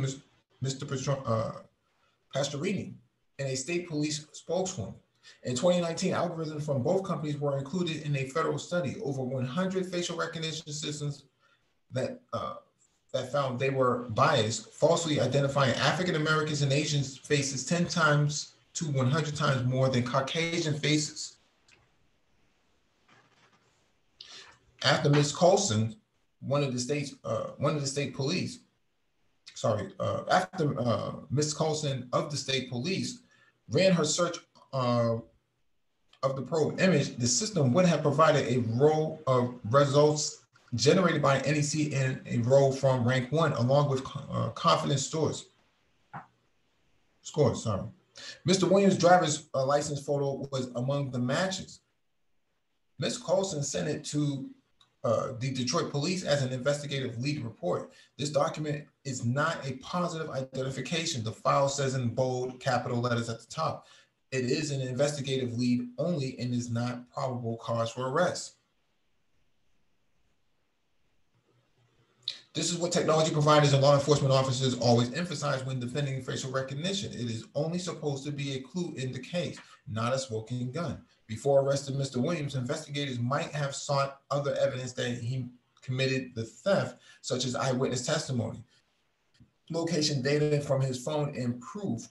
Mr. Pastorini and a state police spokeswoman. In 2019, algorithms from both companies were included in a federal study. Over 100 facial recognition systems that uh, that found they were biased, falsely identifying African Americans and Asians faces 10 times to 100 times more than Caucasian faces. After Ms. Coulson, one of the state's uh, one of the state police, sorry, uh, after uh, Ms. Coulson of the state police ran her search uh, of the probe image, the system would have provided a row of results generated by NEC in a row from rank one, along with uh, confidence stores. Scores, sorry. Mr. Williams' driver's uh, license photo was among the matches. Ms. Coulson sent it to uh, the Detroit police as an investigative lead report. This document is not a positive identification. The file says in bold capital letters at the top. It is an investigative lead only and is not probable cause for arrest. This is what technology providers and law enforcement officers always emphasize when defending facial recognition. It is only supposed to be a clue in the case, not a smoking gun. Before arresting Mr. Williams, investigators might have sought other evidence that he committed the theft, such as eyewitness testimony, location data from his phone, and proof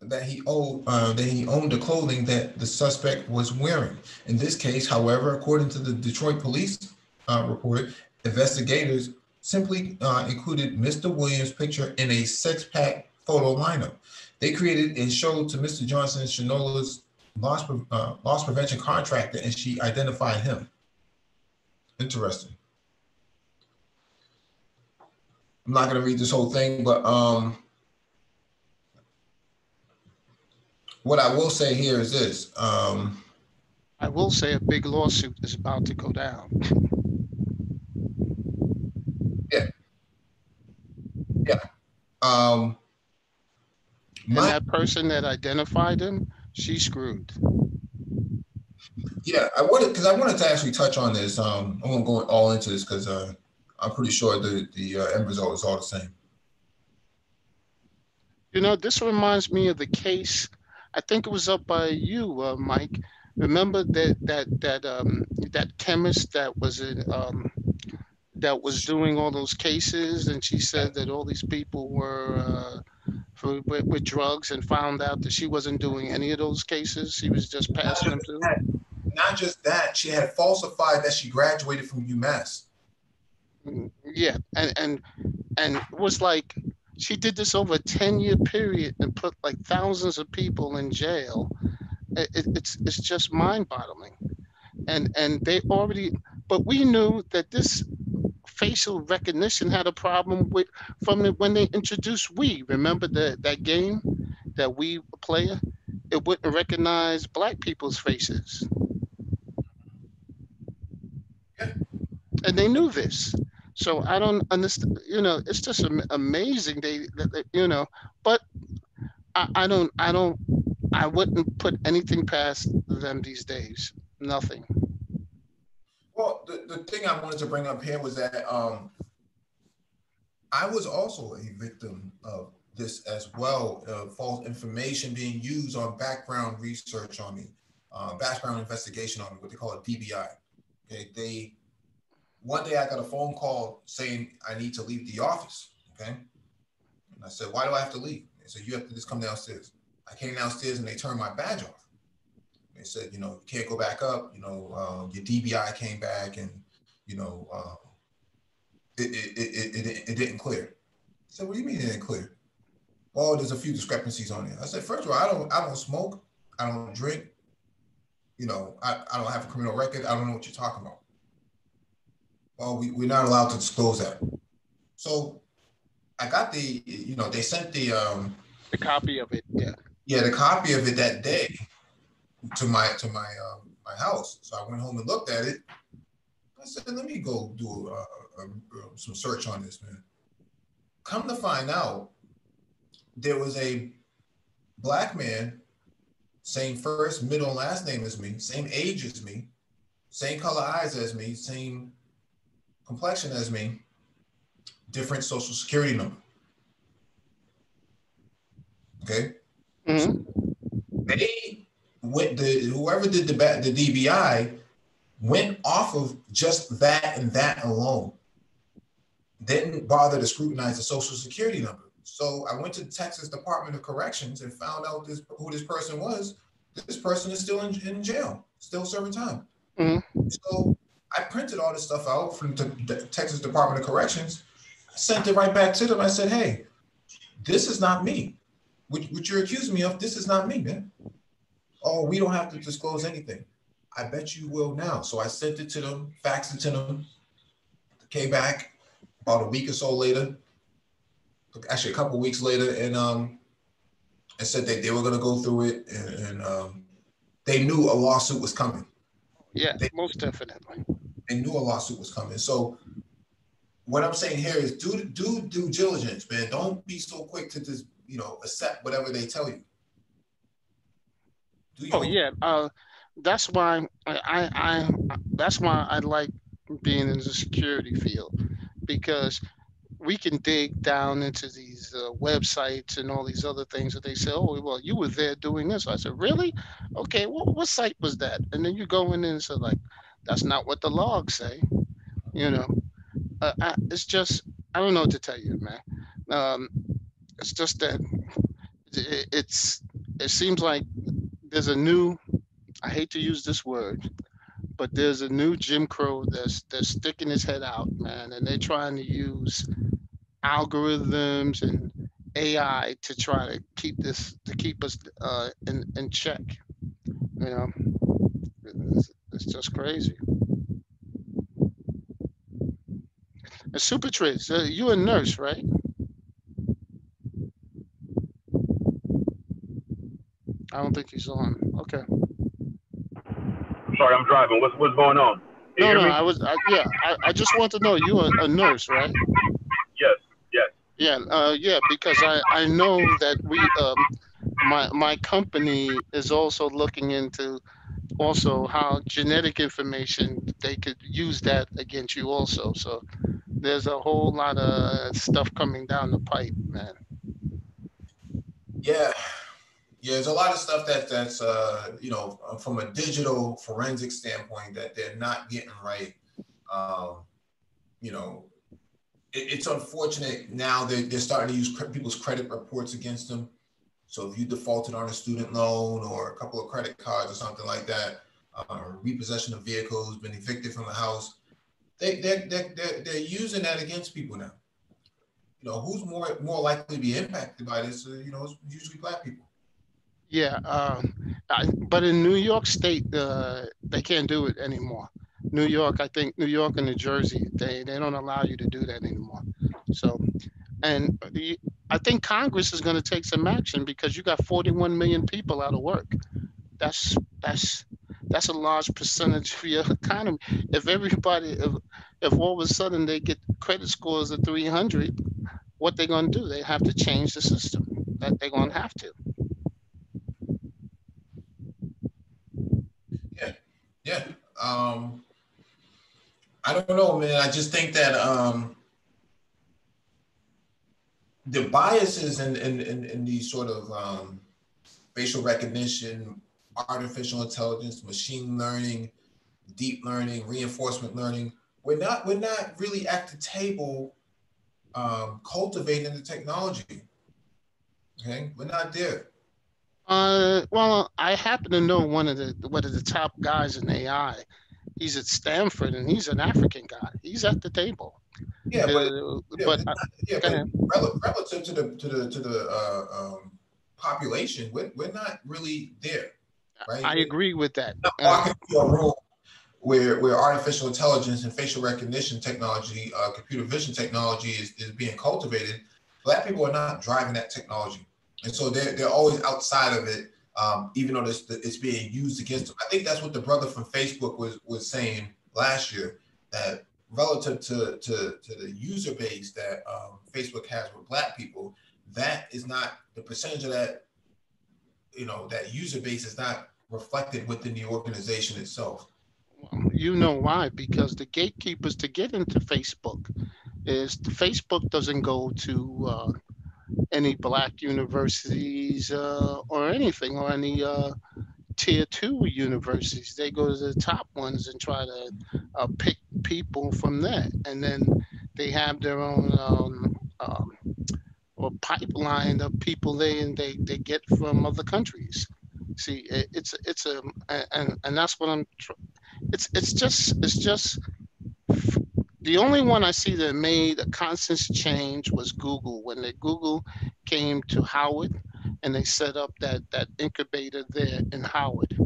that he owed uh, that he owned the clothing that the suspect was wearing. In this case, however, according to the Detroit police uh, report, investigators simply uh, included Mr. Williams' picture in a six-pack photo lineup. They created and showed to Mr. Johnson Shinola's loss, uh, loss prevention contractor, and she identified him. Interesting. I'm not going to read this whole thing, but um, what I will say here is this. Um, I will say a big lawsuit is about to go down. Yeah. Yeah. Um, and that person that identified him, she screwed. Yeah, I wanted because I wanted to actually touch on this. Um, I won't go all into this because uh, I'm pretty sure the the uh, end result is all the same. You know, this reminds me of the case. I think it was up by you, uh, Mike. Remember that that that um, that chemist that was in um, that was doing all those cases, and she said that all these people were uh, for, with, with, drugs, and found out that she wasn't doing any of those cases. She was just passing them through. Not just that, she had falsified that she graduated from UMass. Mm-hmm. Yeah, and and and was like she did this over a 10 year period and put like thousands of people in jail it, it's it's just mind boggling and and they already but we knew that this facial recognition had a problem with from the, when they introduced we remember the, that game that we player? It wouldn't recognize black people's faces. And they knew this. So i don't understand you know it's just amazing they, they you know but I, I don't i don't i wouldn't put anything past them these days. Nothing well, the, the thing I wanted to bring up here was that um, I was also a victim of this as well, uh, false information being used on background research on me, uh, background investigation on me, what they call a DBI. Okay, they one day I got a phone call saying I need to leave the office. Okay, and I said, why do I have to leave? They said you have to just come downstairs. I came downstairs and they turned my badge off. They said, you know, you can't go back up. You know, uh, your DBI came back, and you know, uh, it, it, it, it, it didn't clear. I said, what do you mean it didn't clear? Well, there's a few discrepancies on it. I said, first of all, I don't, I don't smoke, I don't drink. You know, I, I don't have a criminal record. I don't know what you're talking about. Well, we, we're not allowed to disclose that. So I got the, you know, they sent the um the copy of it. Yeah. Yeah, the copy of it that day to my to my um, my house. So I went home and looked at it. I said, let me go do uh, uh, some search on this, man. come to find out, there was a black man, same first, middle, and last name as me, same age as me, same color eyes as me, same complexion as me, different social security number. Okay. Mm-hmm. They went the whoever did the the DBI went off of just that and that alone. Didn't bother to scrutinize the social security number. So I went to the Texas Department of Corrections and found out this who this person was. This person is still in, in jail, still serving time. Mm-hmm. So I printed all this stuff out from the Texas Department of Corrections. I sent it right back to them. I said, "Hey, this is not me. What, what you're accusing me of, this is not me, man. Oh, we don't have to disclose anything. I bet you will now. So I sent it to them, faxed it to them. Came back about a week or so later, actually a couple weeks later, and um, and said that they were going to go through it, and, and um, they knew a lawsuit was coming. Yeah, they, most definitely. They knew a lawsuit was coming. So what I'm saying here is do do due diligence, man. Don't be so quick to just you know accept whatever they tell you. Oh yeah, uh, that's why I, I, I that's why I like being in the security field because we can dig down into these uh, websites and all these other things that they say, oh, well, you were there doing this. I said, really? Okay, well, what site was that? And then you go in and say, like, that's not what the logs say. You know, uh, I, it's just, I don't know what to tell you, man. Um, it's just that it, it's, it seems like there's a new I hate to use this word, but there's a new Jim Crow that's that's sticking his head out, man, and they're trying to use algorithms and AI to try to keep this to keep us uh, in in check. You know, it's, it's just crazy. And Super Trace, uh, you a nurse, right? I don't think he's on. Okay sorry, I'm driving. What's what's going on? no, no, I was, I, yeah, I, I just want to know you a, a nurse, right? Yes, yes. Yeah, uh, yeah, because I, I know that we, um, my my company is also looking into also how genetic information they could use that against you also. So there's a whole lot of stuff coming down the pipe, man. Yeah, yeah, there's a lot of stuff that that's uh, you know from a digital forensic standpoint that they're not getting right. Um, you know, it, it's unfortunate now they're, they're starting to use cre- people's credit reports against them. So if you defaulted on a student loan or a couple of credit cards or something like that, uh, repossession of vehicles, been evicted from the house, they they're, they're, they're, they're using that against people now. You know, who's more more likely to be impacted by this? Uh, you know, it's usually black people. Yeah, um, I, but in New York State, uh, they can't do it anymore. New York, I think New York and New Jersey, they, they don't allow you to do that anymore. So, and the, I think Congress is going to take some action because you got 41 million people out of work. That's that's that's a large percentage of your economy. If everybody, if, if all of a sudden they get credit scores of 300, what they going to do? They have to change the system. That they're going to have to. Yeah. Um, I don't know, man. I just think that um, the biases in, in, in, in these sort of um, facial recognition, artificial intelligence, machine learning, deep learning, reinforcement learning, we're not we're not really at the table um, cultivating the technology. Okay, we're not there. Uh, well, I happen to know one of the one of the top guys in AI. He's at Stanford, and he's an African guy. He's at the table. Yeah, but, uh, yeah, but, uh, yeah, but relative to the to the to the uh, um, population, we're, we're not really there. Right? I agree with that. walking uh, a room where where artificial intelligence and facial recognition technology, uh, computer vision technology is, is being cultivated. Black people are not driving that technology and so they're they're always outside of it, um, even though it's, it's being used against them. I think that's what the brother from Facebook was was saying last year that relative to, to, to the user base that um, Facebook has with black people, that is not the percentage of that, you know, that user base is not reflected within the organization itself. You know why? Because the gatekeepers to get into Facebook is Facebook doesn't go to uh, any black universities uh, or anything or any uh, tier two universities. They go to the top ones and try to uh, pick people from there, and then they have their own um, um, or pipeline of people they they they get from other countries. See, it, it's it's a and and that's what I'm. It's it's just it's just the only one I see that made a constant change was Google. When the Google came to Howard and they set up that, that incubator there in Howard.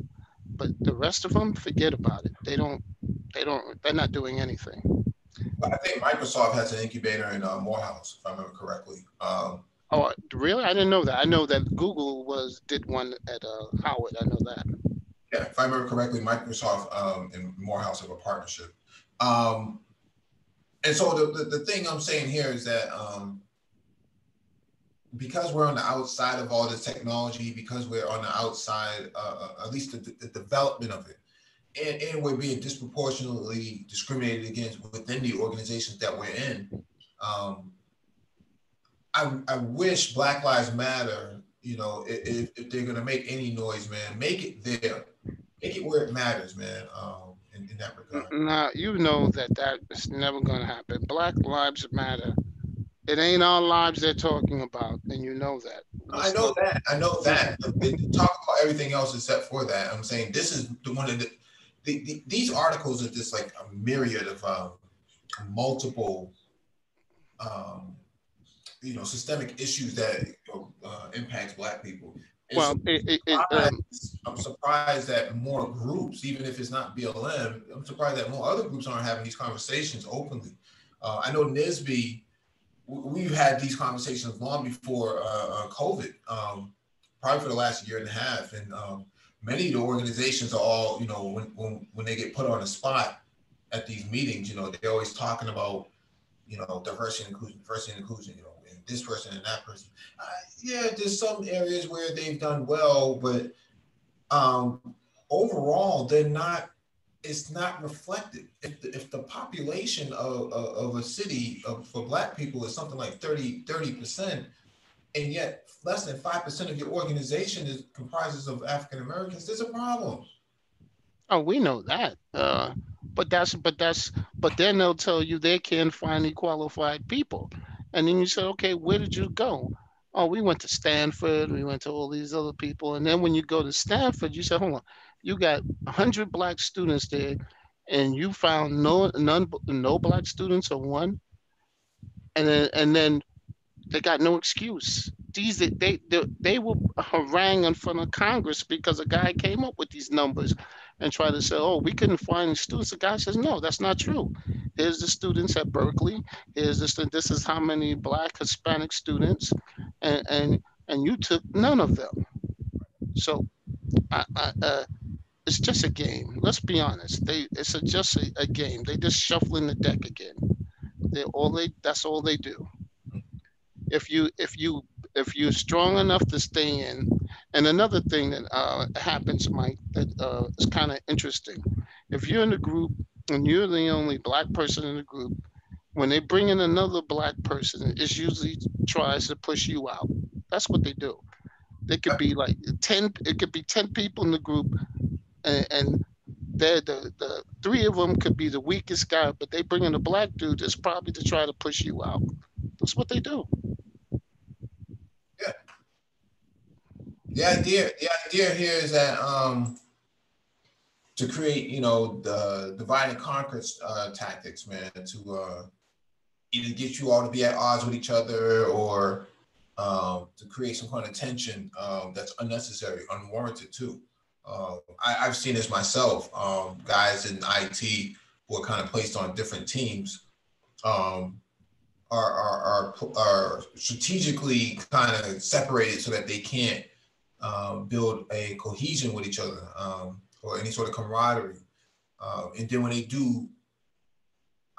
But the rest of them, forget about it. They don't, they don't, they're not doing anything. I think Microsoft has an incubator in uh, Morehouse, if I remember correctly. Um, oh, really? I didn't know that. I know that Google was did one at uh, Howard. I know that. Yeah, if I remember correctly, Microsoft um, and Morehouse have a partnership. Um, and so the, the, the, thing I'm saying here is that um, because we're on the outside of all this technology, because we're on the outside, uh, uh, at least the, the, development of it, and, and we're being disproportionately discriminated against within the organizations that we're in. Um, I, I wish Black Lives Matter, you know, if, if they're going to make any noise, man, make it there, make it where it matters, man. Um, in, in that regard. Now, you know that that is never going to happen. Black Lives Matter. It ain't our lives they're talking about, and you know that. I know that. I know that. talk about everything else except for that. I'm saying this is the one of the, the, the these articles are just like a myriad of um, multiple, um, you know, systemic issues that uh, impacts Black people well, it, it, um, I'm surprised that more groups, even if it's not BLM, I'm surprised that more other groups aren't having these conversations openly. Uh, I know NSBE, we've had these conversations long before uh, uh, COVID, um, probably for the last year and a half. And um, many of the organizations are all, you know, when, when, when they get put on the spot at these meetings, you know, they're always talking about, you know, diversity and inclusion, diversity and inclusion, you know, this person and that person. Uh, yeah, there's some areas where they've done well, but um, overall, they're not. It's not reflected. If the, if the population of, of, of a city of, for Black people is something like 30 percent, and yet less than five percent of your organization is comprises of African Americans, there's a problem. Oh, we know that. Uh, but that's but that's but then they'll tell you they can't find any qualified people. And then you said, okay, where did you go? Oh, we went to Stanford. We went to all these other people. And then when you go to Stanford, you said, hold on, you got 100 black students there, and you found no none no black students or one. And then and then they got no excuse. These they they they, were harangued in front of Congress because a guy came up with these numbers and tried to say, oh, we couldn't find students. The guy says, no, that's not true. Here's the students at Berkeley. Here's this. This is how many Black Hispanic students, and and and you took none of them. So, I, I, uh, it's just a game. Let's be honest. They it's a, just a, a game. They just shuffling the deck again. They all they that's all they do. If you if you if you're strong enough to stay in, and another thing that uh, happens, Mike, that uh, is kind of interesting. If you're in a group and you're the only black person in the group, when they bring in another black person, it usually tries to push you out. That's what they do. They could be like ten. It could be ten people in the group, and, and they're the the three of them could be the weakest guy, but they bring in a black dude that's probably to try to push you out. That's what they do. Yeah. The idea, the idea here is that um, to create, you know, the divide and conquer uh, tactics, man, to uh, either get you all to be at odds with each other or um, to create some kind of tension um, that's unnecessary, unwarranted too. Uh, I, have seen this myself. Um, guys in IT who are kind of placed on different teams um, are, are, are, are strategically kind of separated so that they can't um, build a cohesion with each other. Um, or any sort of camaraderie. Uh, and then when they do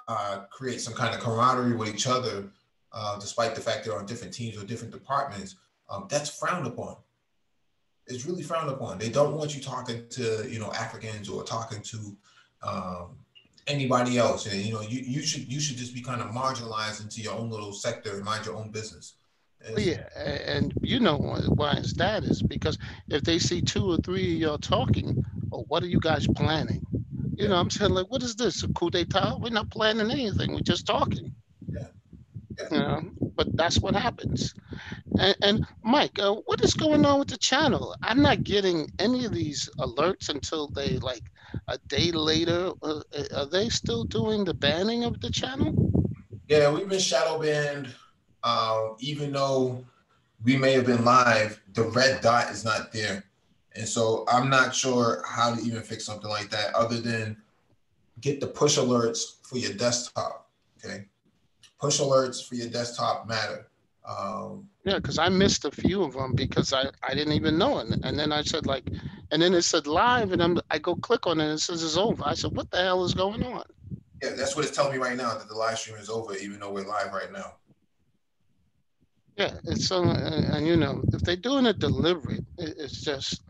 uh, create some kind of camaraderie with each other, uh, despite the fact they're on different teams or different departments, um, that's frowned upon. It's really frowned upon. They don't want you talking to you know Africans or talking to um, anybody else. And you know, you, you should you should just be kind of marginalized into your own little sector and mind your own business. Well, yeah, and you know why it's that is because if they see two or three of y'all talking, or what are you guys planning? You know, I'm saying like, what is this? A coup d'état? We're not planning anything. We're just talking. Yeah. yeah. You know, but that's what happens. And, and Mike, uh, what is going on with the channel? I'm not getting any of these alerts until they like a day later. Uh, are they still doing the banning of the channel? Yeah, we've been shadow banned. Uh, even though we may have been live, the red dot is not there. And so I'm not sure how to even fix something like that other than get the push alerts for your desktop. Okay. Push alerts for your desktop matter. Um, yeah, because I missed a few of them because I, I didn't even know it. And then I said like, and then it said live, and I'm I go click on it, and it says it's over. I said, what the hell is going on? Yeah, that's what it's telling me right now that the live stream is over, even though we're live right now. Yeah, it's so, and, and you know, if they're doing it deliberate, it, it's just,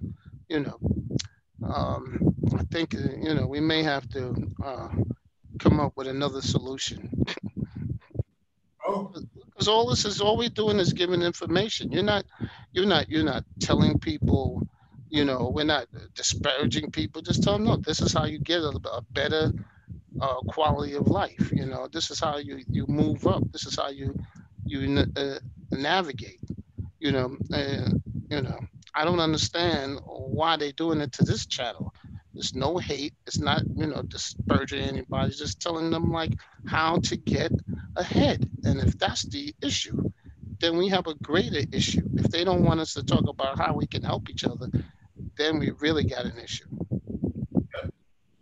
you know, um, I think you know we may have to uh, come up with another solution. oh because all this is all we're doing is giving information. You're not, you're not, you're not telling people, you know, we're not disparaging people. Just tell them, no, this is how you get a, a better uh, quality of life. You know, this is how you you move up. This is how you you uh, navigate. You know, uh, you know. I don't understand why they're doing it to this channel. There's no hate. It's not, you know, disparaging anybody. It's just telling them like how to get ahead. And if that's the issue, then we have a greater issue. If they don't want us to talk about how we can help each other, then we really got an issue.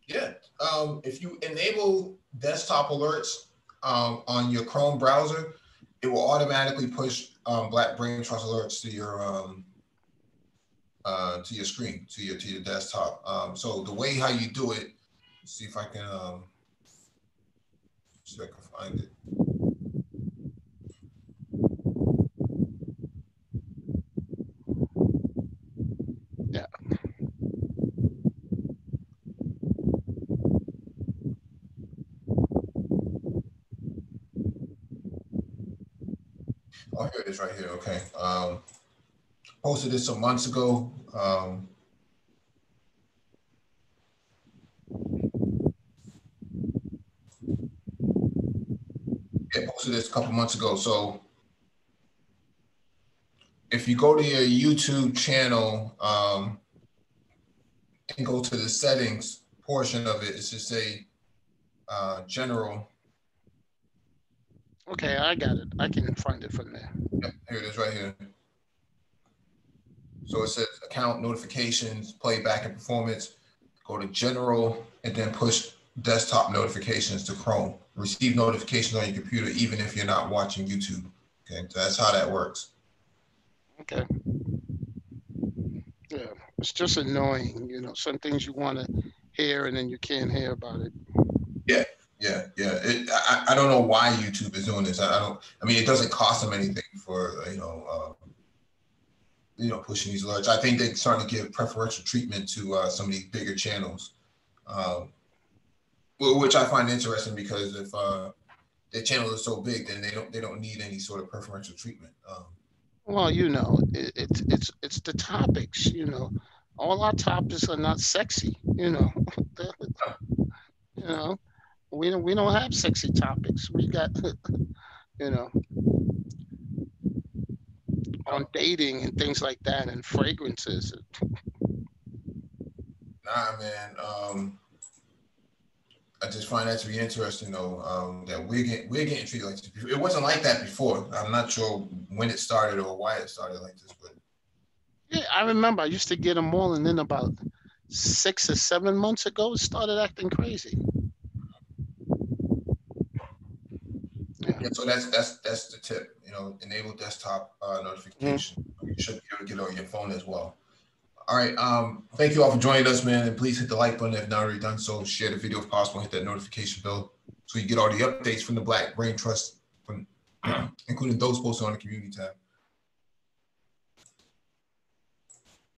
Yeah. Um, if you enable desktop alerts um, on your Chrome browser, it will automatically push um, Black Brain Trust alerts to your um, uh, to your screen, to your to your desktop. Um, so the way how you do it, see if I can um, see if I can find it. Oh, here it is right here. Okay. Um, posted this some months ago. Um, yeah, posted this a couple months ago. So if you go to your YouTube channel um, and go to the settings portion of it, it's just a uh, general. Okay, I got it. I can find it from there. Yep, here it is right here. So it says account notifications, playback and performance. Go to general and then push desktop notifications to Chrome. Receive notifications on your computer even if you're not watching YouTube. Okay, so that's how that works. Okay. Yeah, it's just annoying. You know, some things you want to hear and then you can't hear about it. Yeah, yeah, yeah. It, I, I don't know why YouTube is doing this. I, I don't. I mean, it doesn't cost them anything for you know. Uh, you know, pushing these alerts. I think they're starting to give preferential treatment to uh, some of these bigger channels, um, which I find interesting because if uh, their channel is so big, then they don't they don't need any sort of preferential treatment. Um, well, you know, it, it's it's it's the topics. You know, all our topics are not sexy. You know, you know, we don't we don't have sexy topics. We got, you know, on dating and things like that and fragrances. Nah, man. Um, I just find that to be interesting, though. Um, that we're getting we're getting treated like this. It wasn't like that before. I'm not sure when it started or why it started like this, but yeah, I remember I used to get them all, and then about six or seven months ago, it started acting crazy. Yeah. so that's that's that's the tip You know, enable desktop uh, notification. Mm-hmm. You should be able to get on your phone as well. All right. Um, thank you all for joining us, man. And please hit the like button if not already done so. Share the video if possible. Hit that notification bell So you get all the updates from the Black Brain Trust, from including those posted on the community tab.